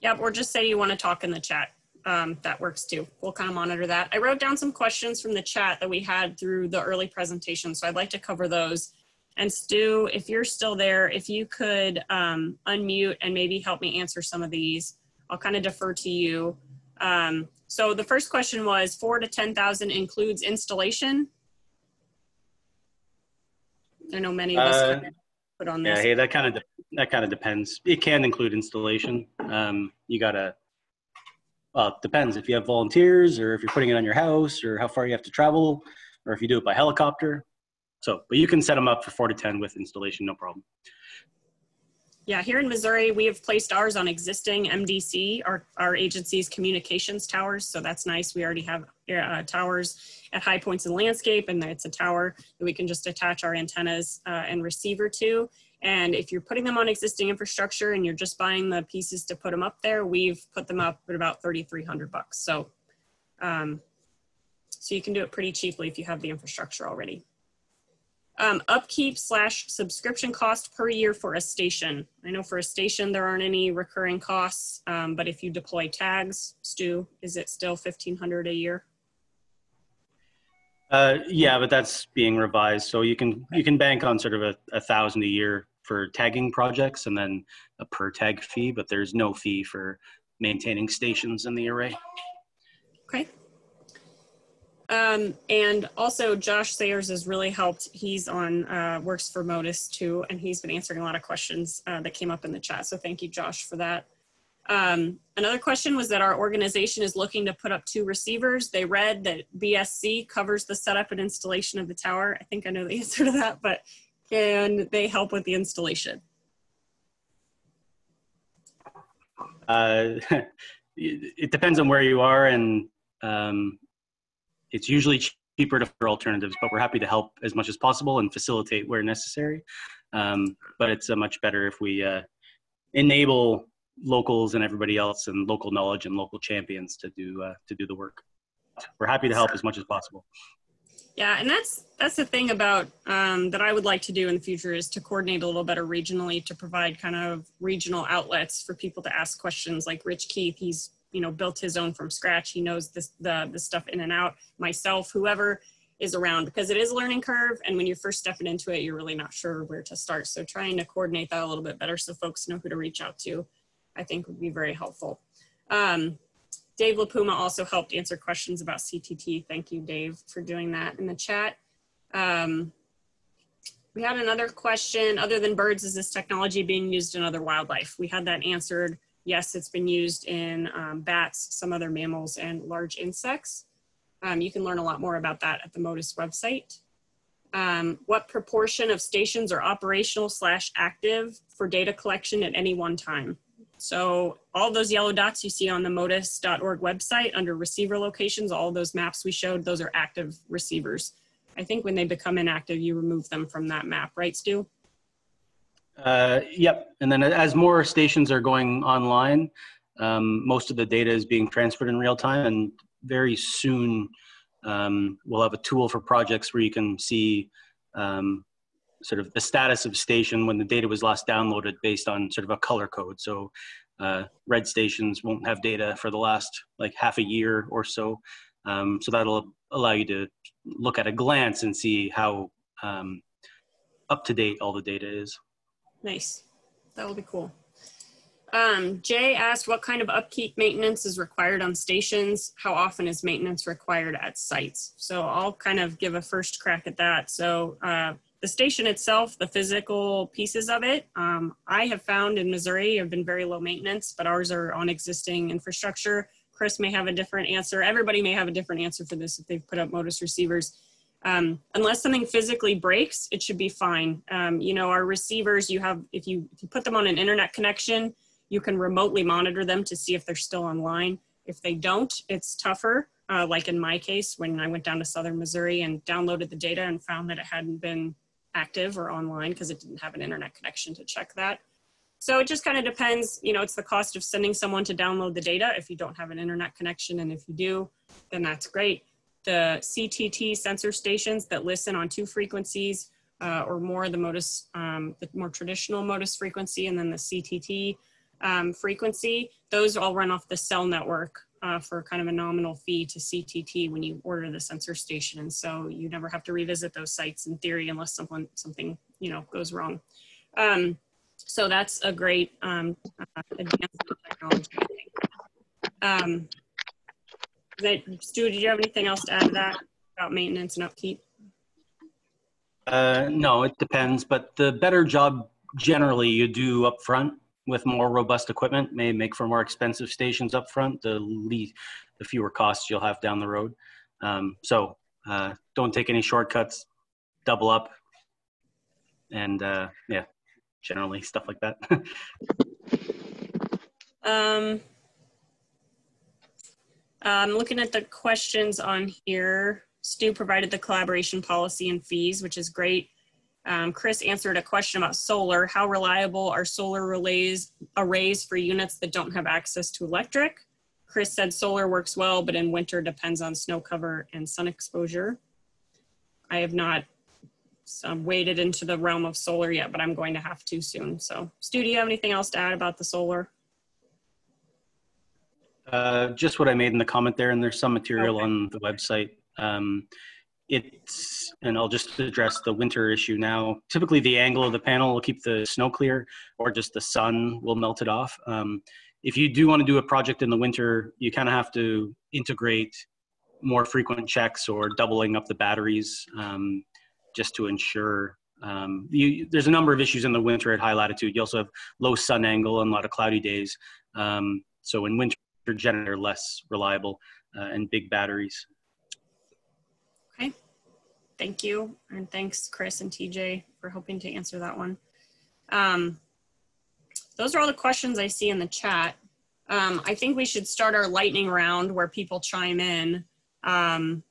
B: Yep, or just say you want to talk in the chat. Um, that works too. We'll kind of monitor that. I wrote down some questions from the chat that we had through the early presentation, so I'd like to cover those. And Stu, if you're still there, if you could um, unmute and maybe help me answer some of these, I'll kind of defer to you. Um, so the first question was four to 10,000 includes installation. I know many of us
C: Uh,
B: kind of put on
C: Yeah,
B: this.
C: Yeah, hey, that kind of that kind of depends. It can include installation. Um, you gotta. Well, it depends if you have volunteers or if you're putting it on your house or how far you have to travel or if you do it by helicopter. So, but you can set them up for four to ten with installation, no problem.
B: Yeah, here in Missouri, we have placed ours on existing MDC, our, our agency's communications towers. So that's nice. We already have uh, towers at high points in landscape, and it's a tower that we can just attach our antennas uh, and receiver to. And if you're putting them on existing infrastructure and you're just buying the pieces to put them up there, we've put them up at about 3,300 bucks. So, um, so you can do it pretty cheaply if you have the infrastructure already. Um, upkeep slash subscription cost per year for a station. I know for a station there aren't any recurring costs, um, but if you deploy tags, Stu, is it still fifteen hundred a year?
C: Uh, yeah, but that's being revised. So you can you can bank on sort of a, a thousand a year for tagging projects and then a per tag fee, but there's no fee for maintaining stations in the array.
B: Okay. Um, and also Josh Sayers has really helped. He's on, uh, works for Motus too, and he's been answering a lot of questions uh, that came up in the chat. So thank you, Josh, for that. Um, another question was that our organization is looking to put up two receivers. They read that BSC covers the setup and installation of the tower. I think I know the answer to that, but can they help with the installation?
C: Uh, it depends on where you are, and um, it's usually cheaper to for alternatives. But we're happy to help as much as possible and facilitate where necessary. Um, but it's uh, much better if we uh, enable locals and everybody else and local knowledge and local champions to do uh, to do the work. We're happy to help as much as possible.
B: Yeah, and that's that's the thing about um, that I would like to do in the future is to coordinate a little better regionally to provide kind of regional outlets for people to ask questions. Like Rich Keith, he's you know built his own from scratch. He knows this the the stuff in and out. Myself, whoever is around, because it is a learning curve, and when you're first stepping into it, you're really not sure where to start. So trying to coordinate that a little bit better so folks know who to reach out to, I think would be very helpful. Um, Dave LaPuma also helped answer questions about CTT. Thank you, Dave, for doing that in the chat. Um, we had another question, other than birds, is this technology being used in other wildlife? We had that answered. Yes, it's been used in um, bats, some other mammals, and large insects. Um, you can learn a lot more about that at the Motus website. Um, what proportion of stations are operational slash active for data collection at any one time? So all those yellow dots you see on the motus.org website under receiver locations, all those maps we showed, those are active receivers. I think when they become inactive, you remove them from that map, right, Stu?
C: Uh, yep. And then as more stations are going online, um, most of the data is being transferred in real time. And very soon, um, we'll have a tool for projects where you can see um, sort of the status of station when the data was last downloaded based on sort of a color code. So uh, red stations won't have data for the last like half a year or so. Um, so that'll allow you to look at a glance and see how um, up to date all the data is.
B: Nice. That will be cool. Um, Jay asked what kind of upkeep maintenance is required on stations? How often is maintenance required at sites? So I'll kind of give a first crack at that. So uh, the station itself, the physical pieces of it, um, I have found in Missouri have been very low maintenance, but ours are on existing infrastructure. Chris may have a different answer. Everybody may have a different answer for this if they've put up Motus receivers. Um, unless something physically breaks, it should be fine. Um, you know, our receivers, you have, if you, if you put them on an internet connection, you can remotely monitor them to see if they're still online. If they don't, it's tougher. Uh, like in my case, when I went down to Southern Missouri and downloaded the data and found that it hadn't been active or online because it didn't have an internet connection to check that. So it just kind of depends, you know, it's the cost of sending someone to download the data if you don't have an internet connection. And if you do, then that's great. The CTT sensor stations that listen on two frequencies uh, or more, the Motus, um, the more traditional Motus frequency and then the CTT um, frequency, those all run off the cell network uh, for kind of a nominal fee to CTT when you order the sensor station. And so you never have to revisit those sites in theory unless someone, something, you know, goes wrong. Um, so that's a great um, uh, advancement technology, Um, that, Stu, did you have anything else to add to that about maintenance and upkeep?
C: Uh, no, it depends, but the better job generally you do up front with more robust equipment may make for more expensive stations up front, the, least, the fewer costs you'll have down the road. Um, so uh, don't take any shortcuts, double up, and uh, yeah, generally stuff like that.
B: um, I'm looking at the questions on here. Stu provided the collaboration policy and fees, which is great. Um, Chris answered a question about solar. How reliable are solar relays arrays for units that don't have access to electric? Chris said solar works well, but in winter depends on snow cover and sun exposure. I have not um, waded into the realm of solar yet, but I'm going to have to soon. So, Stu, do you have anything else to add about the solar?
C: Uh, just what I made in the comment there, and there's some material okay. on the website. Um, it's, and I'll just address the winter issue now. Typically, the angle of the panel will keep the snow clear, or just the sun will melt it off. Um, if you do want to do a project in the winter, you kind of have to integrate more frequent checks or doubling up the batteries um, just to ensure. Um, you, there's a number of issues in the winter at high latitude. You also have low sun angle and a lot of cloudy days. Um, so in winter, generally less reliable uh, and big batteries.
B: Okay, thank you. And thanks, Chris and TJ, for hoping to answer that one. Um, those are all the questions I see in the chat. Um, I think we should start our lightning round where people chime in. Um,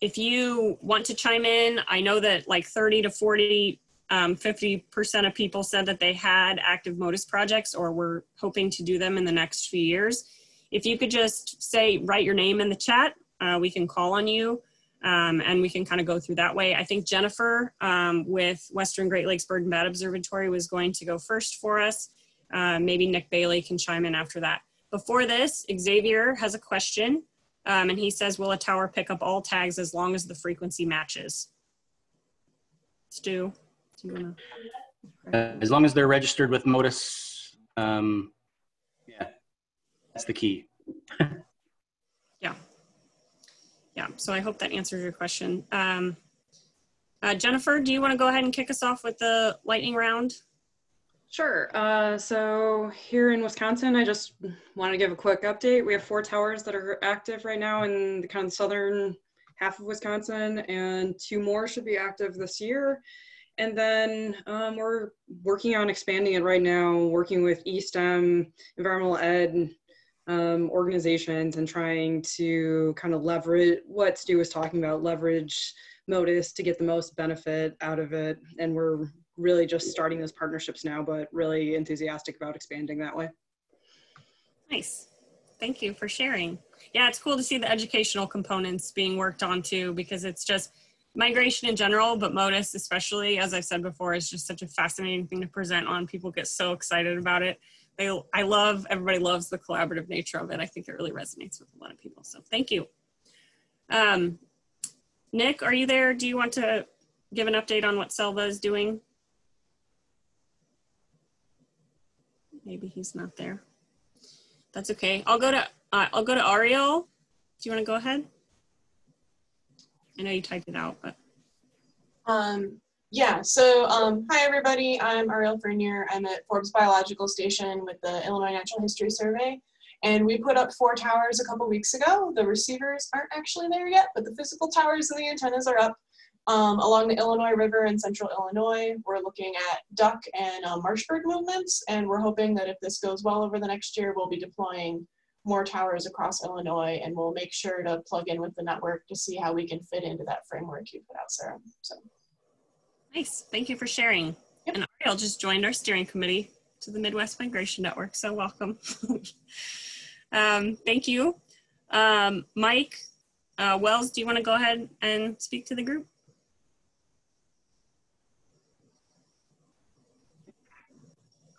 B: if you want to chime in, I know that like 30 to 40 Um, 50% of people said that they had active Motus projects or were hoping to do them in the next few years. If you could just say, write your name in the chat, uh, we can call on you um, and we can kind of go through that way. I think Jennifer um, with Western Great Lakes Bird and Bat Observatory was going to go first for us. Uh, maybe Nick Bayly can chime in after that. Before this, Xavier has a question um, and he says, will a tower pick up all tags as long as the frequency matches? Stu, do you wanna?
C: Uh, as long as they're registered with Motus, um, yeah, that's the key.
B: yeah. Yeah, so I hope that answers your question. Um, uh, Jennifer, do you want to go ahead and kick us off with the lightning round?
J: Sure. Uh, so here in Wisconsin, I just want to give a quick update. We have four towers that are active right now in the kind of southern half of Wisconsin, and two more should be active this year. And then um, we're working on expanding it right now, working with ESTEM, environmental ed um, organizations, and trying to kind of leverage what Stu was talking about, leverage Motus to get the most benefit out of it. And we're really just starting those partnerships now, but really enthusiastic about expanding that way.
B: Nice. Thank you for sharing. Yeah, it's cool to see the educational components being worked on too, because it's just migration in general, but Motus especially, as I've said before, is just such a fascinating thing to present on. People get so excited about it. They, I love, everybody loves the collaborative nature of it. I think it really resonates with a lot of people. So thank you. Um, Nick, are you there? Do you want to give an update on what Selva is doing? Maybe he's not there. That's okay. I'll go to uh, I'll go to Ariel. Do you want to go ahead? I know you typed it out, but
K: um, yeah. So um, hi everybody. I'm Ariel Fernier. I'm at Forbes Biological Station with the Illinois Natural History Survey, and we put up four towers a couple weeks ago. The receivers aren't actually there yet, but the physical towers and the antennas are up. Um, along the Illinois River in central Illinois, we're looking at duck and uh, marshbird movements, and we're hoping that if this goes well over the next year, we'll be deploying more towers across Illinois, and we'll make sure to plug in with the network to see how we can fit into that framework you put out, Sarah. So,
B: nice. Thank you for sharing. Yep. And Ariel just joined our steering committee to the Midwest Migration Network, so welcome. um, thank you. Um, Mike uh, Wells, do you want to go ahead and speak to the group?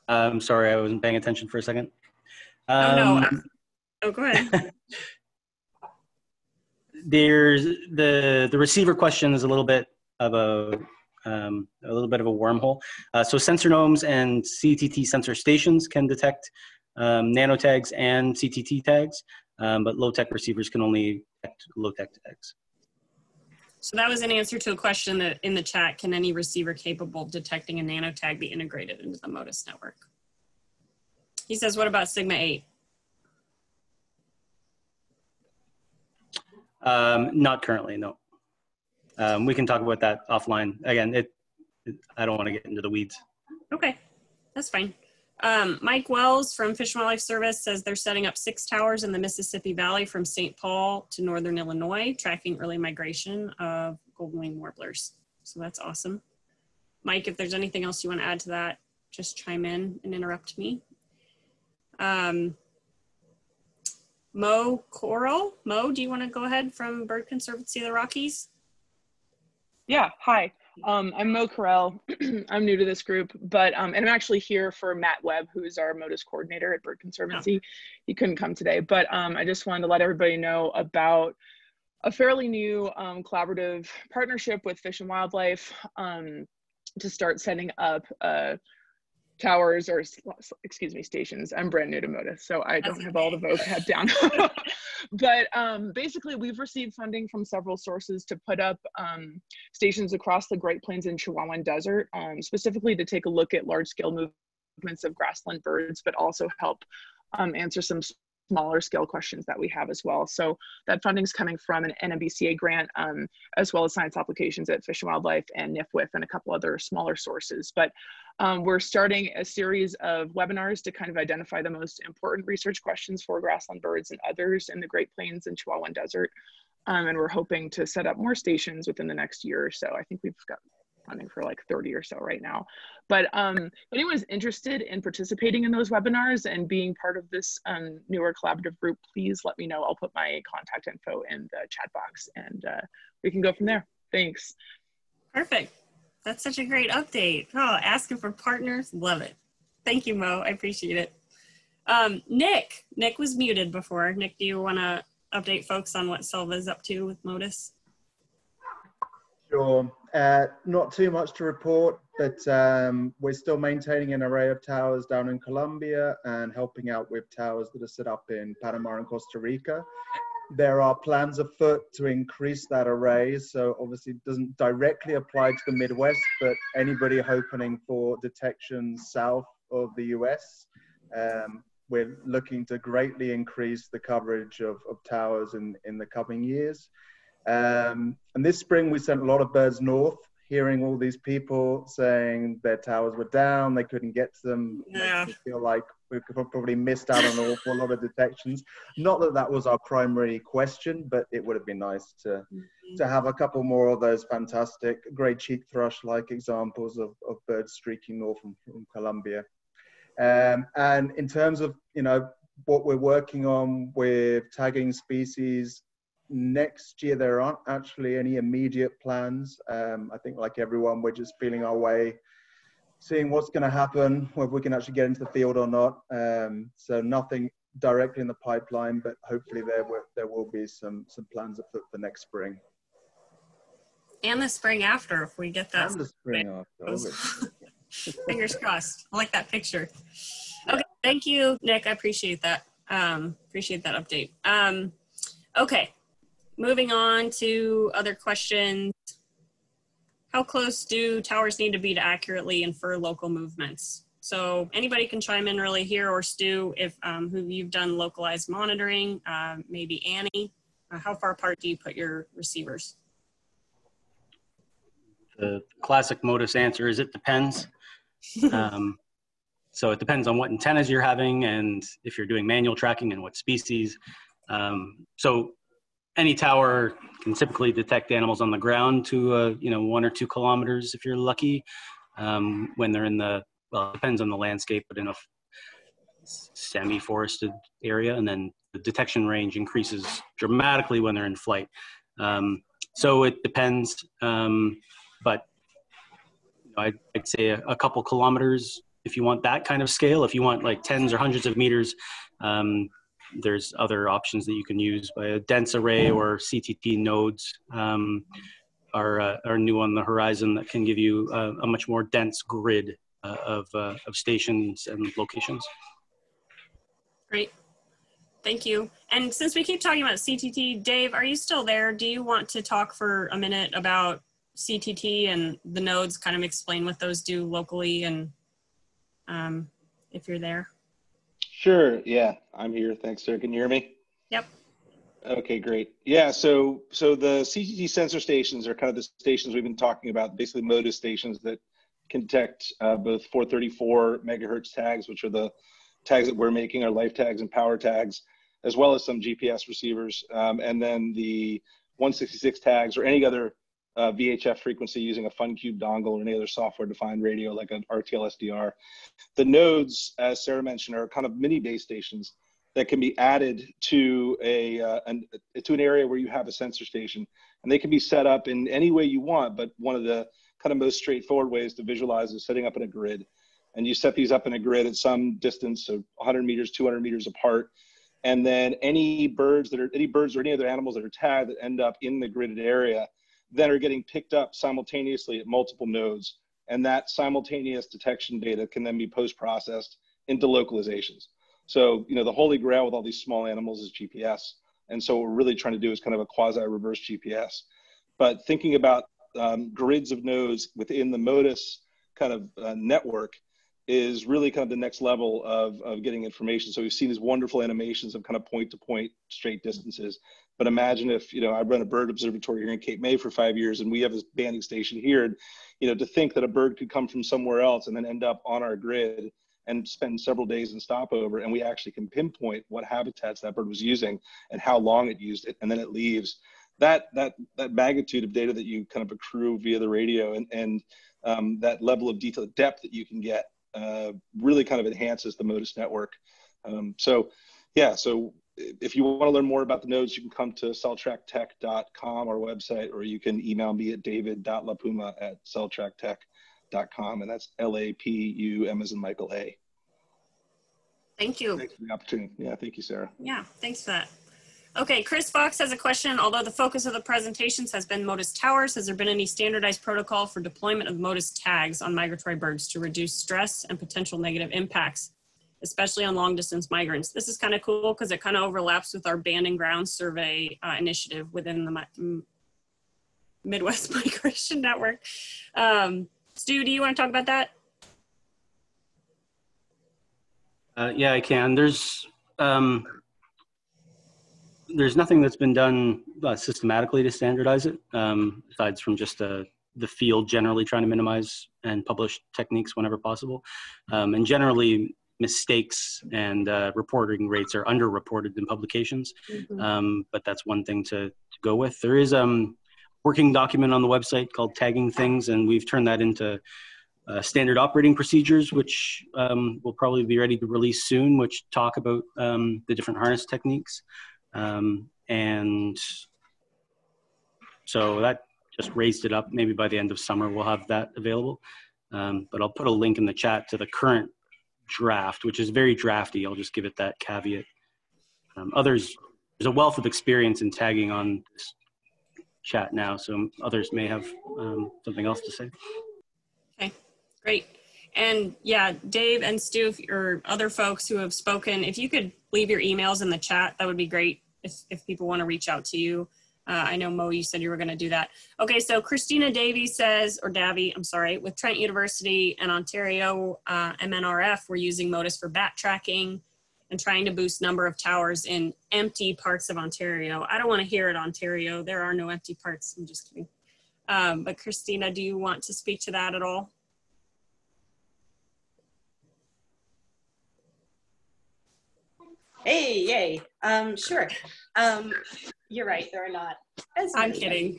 C: I'm sorry, I wasn't paying attention for a second.
B: Um, oh no. Um, oh, go ahead.
C: there's the the receiver question is a little bit of a um, a little bit of a wormhole. Uh, so sensor nodes and CTT sensor stations can detect um, nanotags and CTT tags, um, but Lotek receivers can only detect Lotek tags.
B: So that was an answer to a question that in the chat, can any receiver capable of detecting a nanotag be integrated into the Motus network? He says, what about Sigma 8?
C: Um, not currently, no. Um, we can talk about that offline. Again, it, it I don't want to get into the weeds.
B: Okay, that's fine. Um, Mike Wells from Fish and Wildlife Service says they're setting up six towers in the Mississippi Valley from St. Paul to Northern Illinois, tracking early migration of golden wing warblers. So that's awesome. Mike, if there's anything else you want to add to that, just chime in and interrupt me. Um, Mo Coral, Mo, do you want to go ahead from Bird Conservancy of the Rockies?
L: Yeah, hi. Um, I'm Mo Carell. I'm new to this group, but um, and I'm actually here for Matt Webb, who's our Motus coordinator at Bird Conservancy. Oh. He couldn't come today, but um, I just wanted to let everybody know about a fairly new um, collaborative partnership with Fish and Wildlife um, to start setting up uh, towers or excuse me stations. I'm brand new to Motus so i don't have all the vocab down. But um, basically we've received funding from several sources to put up um, stations across the great plains and chihuahuan desert um, specifically to take a look at large scale movements of grassland birds but also help um, answer some smaller scale questions that we have as well. So that funding is coming from an NMBCA grant, um, as well as science applications at Fish and Wildlife and NIFWF and a couple other smaller sources. But um, we're starting a series of webinars to kind of identify the most important research questions for grassland birds and others in the Great Plains and Chihuahuan Desert. Um, and we're hoping to set up more stations within the next year or so. I think we've got running for like 30 or so right now. But um, if anyone's interested in participating in those webinars and being part of this um, newer collaborative group, please let me know. I'll put my contact info in the chat box and uh, we can go from there. Thanks.
B: Perfect. That's such a great update. Oh, asking for partners, love it. Thank you, Mo. I appreciate it. Um, Nick, Nick was muted before. Nick, do you want to update folks on what Selva is up to with Motus?
M: Sure. Uh, not too much to report, but um, we're still maintaining an array of towers down in Colombia and helping out with towers that are set up in Panama and Costa Rica. There are plans afoot to increase that array, so obviously it doesn't directly apply to the Midwest, but anybody hoping for detection south of the US, um, we're looking to greatly increase the coverage of, of towers in, in the coming years. Um, and this spring, we sent a lot of birds north, hearing all these people saying their towers were down, they couldn't get to them.
B: Yeah.
M: feel like we probably missed out on an awful lot of detections. Not that that was our primary question, but it would have been nice to
B: Mm-hmm.
M: to have a couple more of those fantastic grey cheek thrush-like examples of, of birds streaking north from, from Colombia. Um, and in terms of you know what we're working on with tagging species next year, there aren't actually any immediate plans. Um, I think like everyone, we're just feeling our way, seeing what's going to happen, whether we can actually get into the field or not. Um, so nothing directly in the pipeline, but hopefully there will, there will be some some plans afoot for next spring.
B: And the spring after, if we get that.
M: And the spring after.
B: Fingers crossed. I like that picture. Okay, thank you, Nick. I appreciate that. Um, appreciate that update. Um, okay, moving on to other questions. How close do towers need to be to accurately infer local movements? So anybody can chime in really here, or Stu, if um, who you've done localized monitoring, uh, maybe Annie. Uh, how far apart do you put your receivers?
C: The classic Motus answer is it depends. um, so it depends on what antennas you're having and if you're doing manual tracking and what species. Um, so any tower can typically detect animals on the ground to uh, you know one or two kilometers if you're lucky. Um, when they're in the well, it depends on the landscape, but in a semi-forested area, and then the detection range increases dramatically when they're in flight. Um, so it depends, um, but I'd, I'd, say a, a, couple kilometers if you want that kind of scale. If you want like tens or hundreds of meters, um, there's other options that you can use by a dense array or CTT nodes um, are, uh, are new on the horizon that can give you a, a much more dense grid uh, of, uh, of stations and locations.
B: Great. Thank you. And since we keep talking about CTT, Dave, are you still there? Do you want to talk for a minute about CTT and the nodes, kind of explain what those do locally and um, if you're there?
N: Sure. Yeah, I'm here. Thanks, sir. Can you hear me?
B: Yep.
N: Okay, great. Yeah, so so the CTT sensor stations are kind of the stations we've been talking about, basically Motus stations that can detect uh, both 434 megahertz tags, which are the tags that we're making, our life tags and power tags, as well as some GPS receivers, um, and then the 166 tags or any other uh, VHF frequency using a FunCube dongle or any other software-defined radio like an RTL SDR. The nodes, as Sarah mentioned, are kind of mini base stations that can be added to a uh, an, to an area where you have a sensor station, and they can be set up in any way you want. But one of the kind of most straightforward ways to visualize is setting up in a grid, and you set these up in a grid at some distance, so 100 meters, 200 meters apart, and then any birds that are any birds or any other animals that are tagged that end up in the gridded area then are getting picked up simultaneously at multiple nodes. And that simultaneous detection data can then be post-processed into localizations. So, you know, the holy grail with all these small animals is GPS. And so what we're really trying to do is kind of a quasi-reverse GPS. But thinking about um, grids of nodes within the Motus kind of uh, network is really kind of the next level of, of getting information. So we've seen these wonderful animations of kind of point to point straight distances. But imagine if, you know, I run a bird observatory here in Cape May for five years and we have this banding station here, and, you know, to think that a bird could come from somewhere else and then end up on our grid and spend several days in stopover and we actually can pinpoint what habitats that bird was using and how long it used it and then it leaves that that that magnitude of data that you kind of accrue via the radio and and um, that level of detail depth that you can get really kind of enhances the Motus network. Um, so yeah, so if you want to learn more about the nodes, you can come to celltracktech.com, our website, or you can email me at david.lapuma at celltracktech.com, and that's L-A-P-U-M as in Michael A.
B: Thank you.
N: Thanks for the opportunity. Yeah, thank you, Sarah.
B: Yeah, thanks for that. Okay, Chris Fox has a question. Although the focus of the presentations has been Motus towers, has there been any standardized protocol for deployment of Motus tags on migratory birds to reduce stress and potential negative impacts, especially on long distance migrants? This is kind of cool because it kind of overlaps with our band and ground survey uh, initiative within the Midwest Migration Network. Um, Stu, do you want to talk about that?
C: Uh, yeah, I can. There's um, there's nothing that's been done uh, systematically to standardize it, um, aside from just uh, the field generally trying to minimize and publish techniques whenever possible. Um, and generally, mistakes and uh, reporting rates are underreported in publications. Mm-hmm. Um, but that's one thing to, to go with. There is a um, working document on the website called Tagging Things, and we've turned that into uh, standard operating procedures, which um, will probably be ready to release soon, which talk about um, the different harness techniques. Um, and so that just raised it up. Maybe by the end of summer, we'll have that available. Um, but I'll put a link in the chat to the current draft, which is very drafty. I'll just give it that caveat. Um, others, there's a wealth of experience in tagging on this chat now, so others may have um, something else to say.
B: Okay, great. And yeah, Dave and Stu, or other folks who have spoken, if you could leave your emails in the chat, that would be great if, if people want to reach out to you. Uh, I know Mo, you said you were going to do that. Okay, so Christina Davy says, or Davy, I'm sorry, with Trent University and Ontario uh, MNRF, we're using Motus for bat tracking and trying to boost number of towers in empty parts of Ontario. I don't want to hear it, Ontario. There are no empty parts. I'm just kidding. Um, but Christina, do you want to speak to that at all?
O: Hey, yay. Um, sure. Um, you're right. There are not as
B: I'm kidding.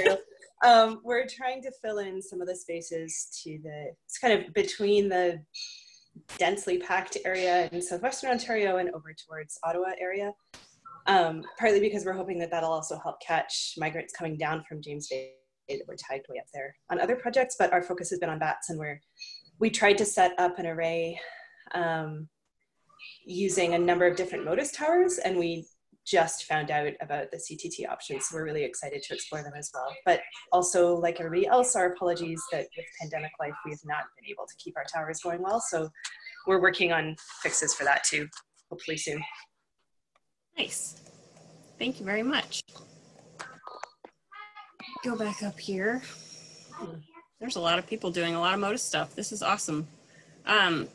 O: um, we're trying to fill in some of the spaces to the, it's kind of between the densely packed area in southwestern Ontario and over towards Ottawa area. Um, partly because we're hoping that that'll also help catch migrants coming down from James Bay that were tagged way up there on other projects, but our focus has been on bats and we're, we tried to set up an array um, using a number of different Motus towers, and we just found out about the CTT options. So we're really excited to explore them as well. But also, like everybody else, our apologies that with pandemic life, we have not been able to keep our towers going well. So we're working on fixes for that too, hopefully soon.
B: Nice. Thank you very much. Go back up here. There's a lot of people doing a lot of Motus stuff. This is awesome. Um,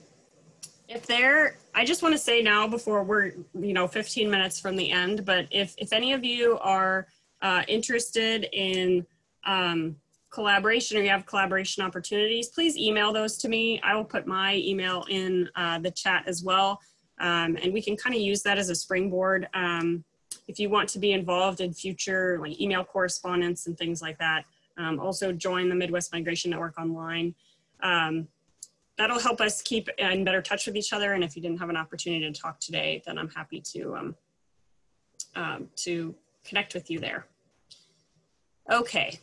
B: if there, I just want to say now before we're, you know, 15 minutes from the end, but if, if any of you are uh, interested in um, collaboration or you have collaboration opportunities, please email those to me. I will put my email in uh, the chat as well. Um, and we can kind of use that as a springboard. Um, if you want to be involved in future like email correspondence and things like that, um, also join the Midwest Migration Network online. That'll help us keep in better touch with each other. And if you didn't have an opportunity to talk today, then I'm happy to, um, um, to connect with you there. Okay.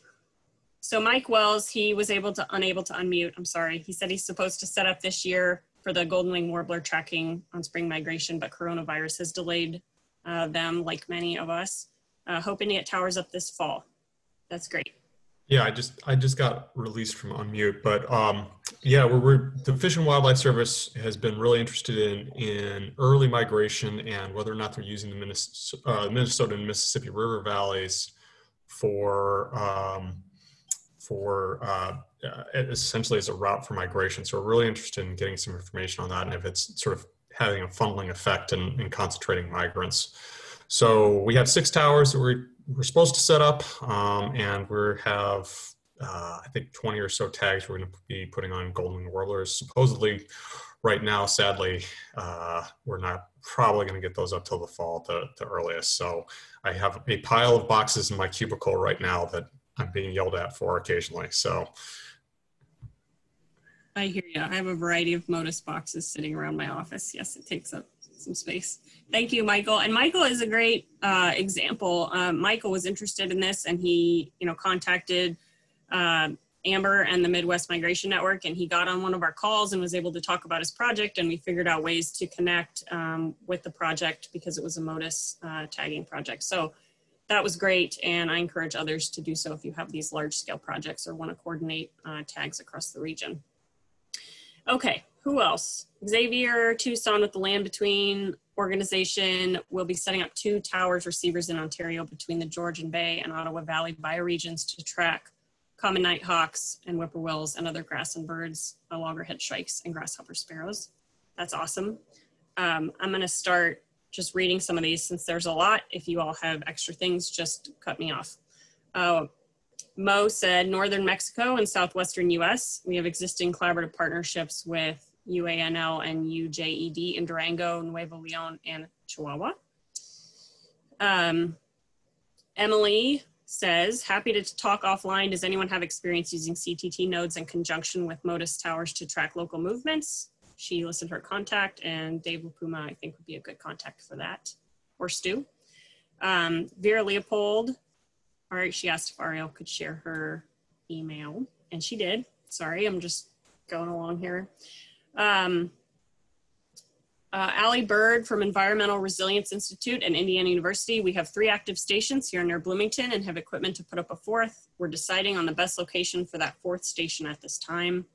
B: So Mike Wells, he was able to unable to unmute. I'm sorry. He said he's supposed to set up this year for the golden wing warbler tracking on spring migration, but coronavirus has delayed uh, them like many of us. Uh, hoping to get towers up this fall. That's great.
P: Yeah, I just I just got released from unmute, but um, yeah, we're, we're, the Fish and Wildlife Service has been really interested in in early migration and whether or not they're using the Minnesota, uh, Minnesota and Mississippi River valleys for um, for uh, essentially as a route for migration. So we're really interested in getting some information on that and if it's sort of having a funneling effect and, and concentrating migrants. So we have six towers that we're we're supposed to set up, um, and we have uh, I think 20 or so tags we're going to be putting on golden warblers. Supposedly, right now, sadly, uh, we're not probably going to get those up till the fall, the, the earliest. So I have a pile of boxes in my cubicle right now that I'm being yelled at for occasionally. So
B: I hear you. I have a variety of Motus boxes sitting around my office. Yes, it takes up some space. Thank you, Michael. And Michael is a great uh, example. Um, Michael was interested in this, and he, you know, contacted uh, Amber and the Midwest Migration Network, and he got on one of our calls and was able to talk about his project. And we figured out ways to connect um, with the project because it was a Motus uh, tagging project. So that was great, and I encourage others to do so if you have these large-scale projects or want to coordinate uh, tags across the region. Okay, who else? Xavier Tucson with the Land Between organization will be setting up two towers receivers in Ontario between the Georgian Bay and Ottawa Valley bioregions to track common nighthawks and whippoorwills and other grass and birds, uh, loggerhead shrikes and grasshopper sparrows. That's awesome. Um, I'm gonna start just reading some of these since there's a lot. If you all have extra things, just cut me off. Uh, Mo said Northern Mexico and Southwestern US. We have existing collaborative partnerships with UANL and UJED in Durango, Nuevo Leon, and Chihuahua. Um, Emily says, happy to talk offline. Does anyone have experience using CTT nodes in conjunction with Motus towers to track local movements? She listed her contact and Dave Lapuma, I think would be a good contact for that, or Stu. Um, Vera Leopold all right, she asked if Ariel could share her email, and she did. Sorry, I'm just going along here. Um, uh, Allie Bird from Environmental Resilience Institute and Indiana University. We have three active stations here near Bloomington and have equipment to put up a fourth. We're deciding on the best location for that fourth station at this time.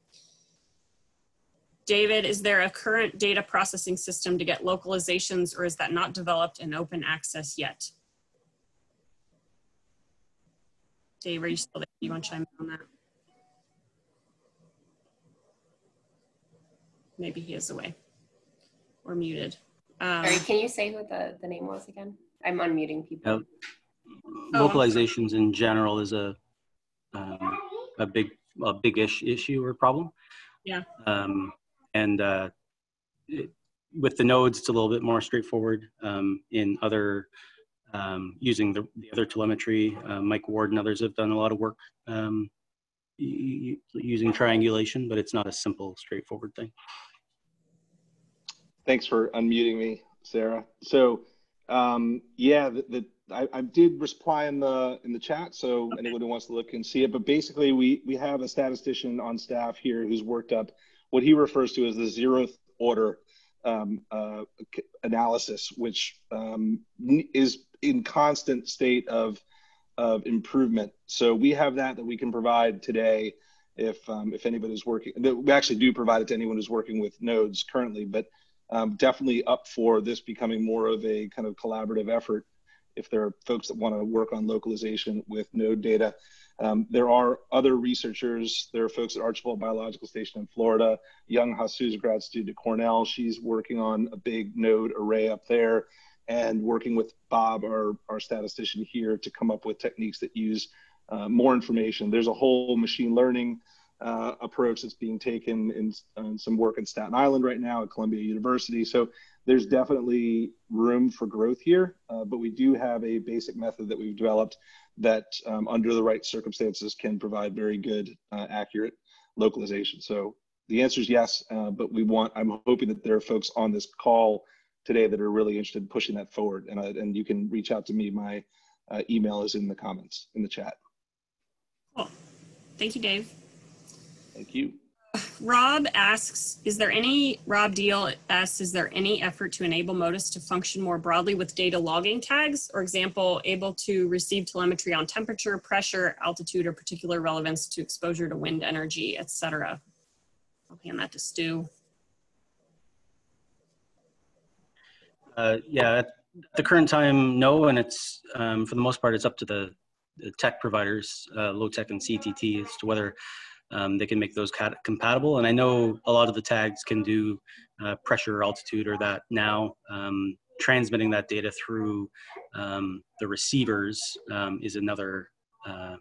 B: David, is there a current data processing system to get localizations or is that not developed and open access yet? Dave, are you still there? You want to chime in on that? Maybe he is away or muted. Um,
A: Sorry, can you say what the, the name was again? I'm unmuting people.
Q: Uh, localizations in general is a um, a big a big ish issue or problem.
B: Yeah.
Q: Um, and uh, it, with the nodes, it's a little bit more straightforward. Um, in other um, using the, the, other telemetry. Uh, Mike Ward and others have done a lot of work um, using triangulation, but it's not a simple, straightforward thing.
N: Thanks for unmuting me, Sarah. So, um, yeah, the, the I, I, did reply in the in the chat, so okay. anyone who wants to look can see it. But basically, we we have a statistician on staff here who's worked up what he refers to as the zeroth order um, uh, analysis, which um, is in constant state of of improvement. So we have that that we can provide today. If um, if anybody's working, we actually do provide it to anyone who's working with nodes currently, but um, definitely up for this becoming more of a kind of collaborative effort. If there are folks that want to work on localization with node data, um, there are other researchers. There are folks at Archbold Biological Station in Florida. Young Hasu's grad student at Cornell. She's working on a big node array up there and working with Bob, our, our statistician here, to come up with techniques that use uh, more information. There's a whole machine learning uh, approach that's being taken in, in, some work in Staten Island right now at Columbia University. So there's definitely room for growth here, uh, but we do have a basic method that we've developed that, um, under the right circumstances, can provide very good, uh, accurate localization. So the answer is yes, uh, but we want. I'm hoping that there are folks on this call today that are really interested in pushing that forward. And, uh, and you can reach out to me. My uh, email is in the comments in the chat.
B: Cool. Thank you, Dave.
N: Thank you.
B: Rob asks, is there any, Rob Deal asks, is there any effort to enable Motus to function more broadly with data logging tags? Or example, able to receive telemetry on temperature, pressure, altitude, or particular relevance to exposure to wind energy, etc. I'll hand that to Stu.
Q: Uh, yeah, at the current time, no, and it's um, for the most part, it's up to the, the tech providers, uh, Lotek and CTT, as to whether um, they can make those compatible. And I know a lot of the tags can do uh, pressure, altitude, or that now. Um, transmitting that data through um, the receivers um, is another uh,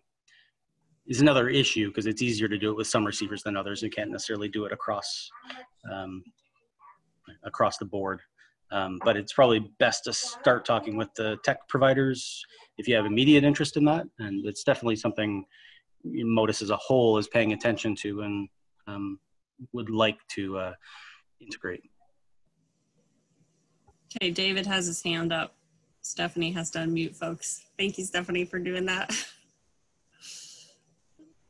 Q: is another issue because it's easier to do it with some receivers than others. You can't necessarily do it across um, across the board. Um, but it's probably best to start talking with the tech providers if you have immediate interest in that. And it's definitely something Motus as a whole is paying attention to and um, would like to uh, integrate.
B: Okay, David has his hand up. Stephanie has to unmute folks. Thank you, Stephanie, for doing that.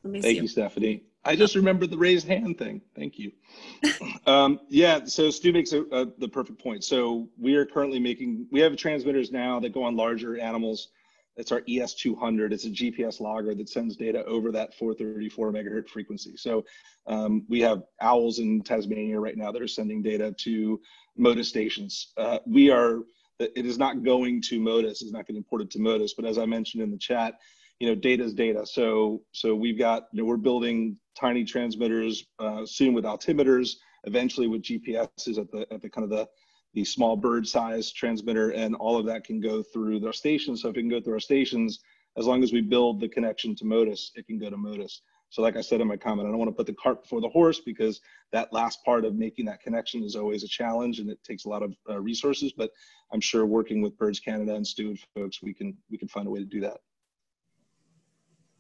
N: Let me Thank see. you, Stephanie. I just remembered the raised hand thing. Thank you. um, yeah, so Stu makes a, a, the perfect point. So we are currently making, we have transmitters now that go on larger animals. It's our ES200. It's a GPS logger that sends data over that 434 megahertz frequency. So um, we have owls in Tasmania right now that are sending data to Motus stations. Uh, we are, it is not going to Motus, it's not getting imported to Motus, but as I mentioned in the chat, you know, data is data. So, so we've got, you know, we're building tiny transmitters uh, soon with altimeters, eventually with GPSs at the at the kind of the the small bird size transmitter, and all of that can go through our stations. So if it can go through our stations, as long as we build the connection to Motus, it can go to Motus. So like I said in my comment, I don't want to put the cart before the horse because that last part of making that connection is always a challenge and it takes a lot of uh, resources. But I'm sure working with Birds Canada and Steward folks, we can we can find a way to do that.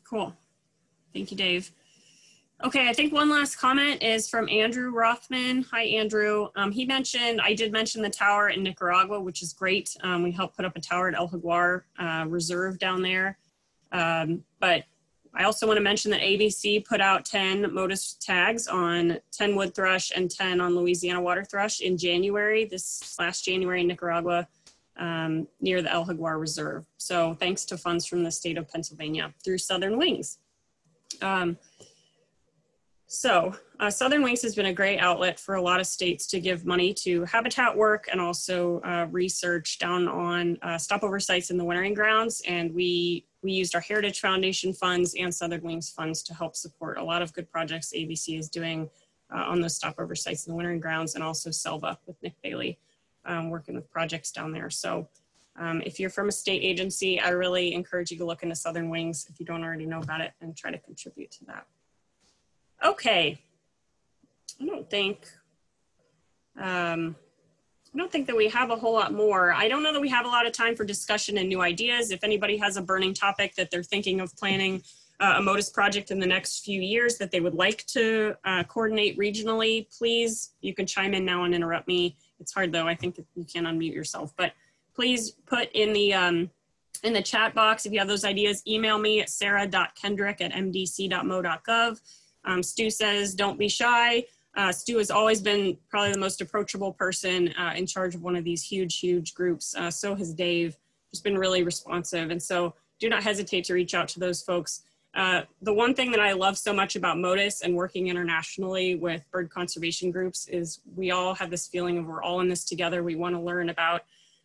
B: Cool. Thank you, Dave. Okay, I think one last comment is from Andrew Rothman. Hi, Andrew. Um, he mentioned, I did mention the tower in Nicaragua, which is great. Um, we helped put up a tower at El Jaguar uh, Reserve down there. Um, but I also want to mention that ABC put out 10 Motus tags on 10 wood thrush and 10 on Louisiana water thrush in January, this last January in Nicaragua, um, near the El Jaguar Reserve. So thanks to funds from the state of Pennsylvania through Southern Wings. Um, so uh, Southern Wings has been a great outlet for a lot of states to give money to habitat work and also uh, research down on uh, stopover sites in the wintering grounds. And we, we used our Heritage Foundation funds and Southern Wings funds to help support a lot of good projects ABC is doing uh, on those stopover sites in the wintering grounds and also Selva with Nick Bayly um, working with projects down there. So um, if you're from a state agency, I really encourage you to look into Southern Wings if you don't already know about it and try to contribute to that. Okay. I don't think, um, I don't think that we have a whole lot more. I don't know that we have a lot of time for discussion and new ideas. If anybody has a burning topic that they're thinking of planning uh, a Motus project in the next few years that they would like to uh, coordinate regionally, please, you can chime in now and interrupt me. It's hard though, I think you can unmute yourself, but please put in the, um, in the chat box, if you have those ideas, email me at sarah.kendrick at mdc.mo.gov. Um, Stu says, don't be shy. Uh, Stu has always been probably the most approachable person uh, in charge of one of these huge, huge groups. Uh, so has Dave, just been really responsive. And so do not hesitate to reach out to those folks. Uh, the one thing that I love so much about Motus and working internationally with bird conservation groups is we all have this feeling of we're all in this together. We want to learn about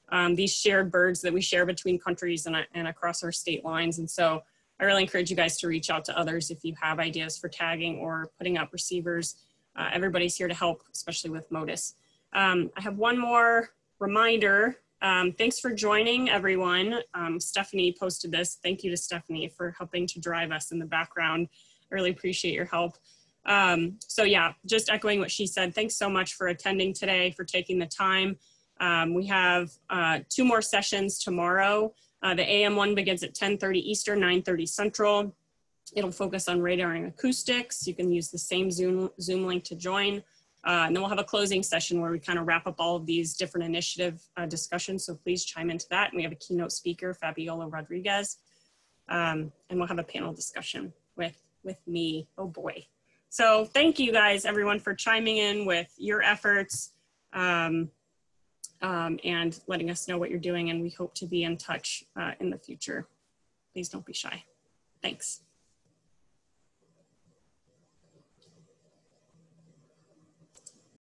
B: um, these shared birds that we share between countries and, and across our state lines. And so I really encourage you guys to reach out to others if you have ideas for tagging or putting up receivers. Uh, everybody's here to help, especially with Motus. Um, I have one more reminder. Um, thanks for joining everyone. Um, Stephanie posted this. Thank you to Stephanie for helping to drive us in the background. I really appreciate your help. Um, so yeah, just echoing what she said. Thanks so much for attending today, for taking the time. Um, we have uh, two more sessions tomorrow. Uh, the AM one begins at 10.30 Eastern, 9.30 Central. It'll focus on radar and acoustics. You can use the same Zoom, Zoom link to join. Uh, and then we'll have a closing session where we kind of wrap up all of these different initiative uh, discussions. So please chime into that. And we have a keynote speaker, Fabiola Rodriguez. Um, and we'll have a panel discussion with, with me. Oh boy. So thank you guys, everyone, for chiming in with your efforts. Um, um, and letting us know what you're doing. And we hope to be in touch uh, in the future. Please don't be shy. Thanks.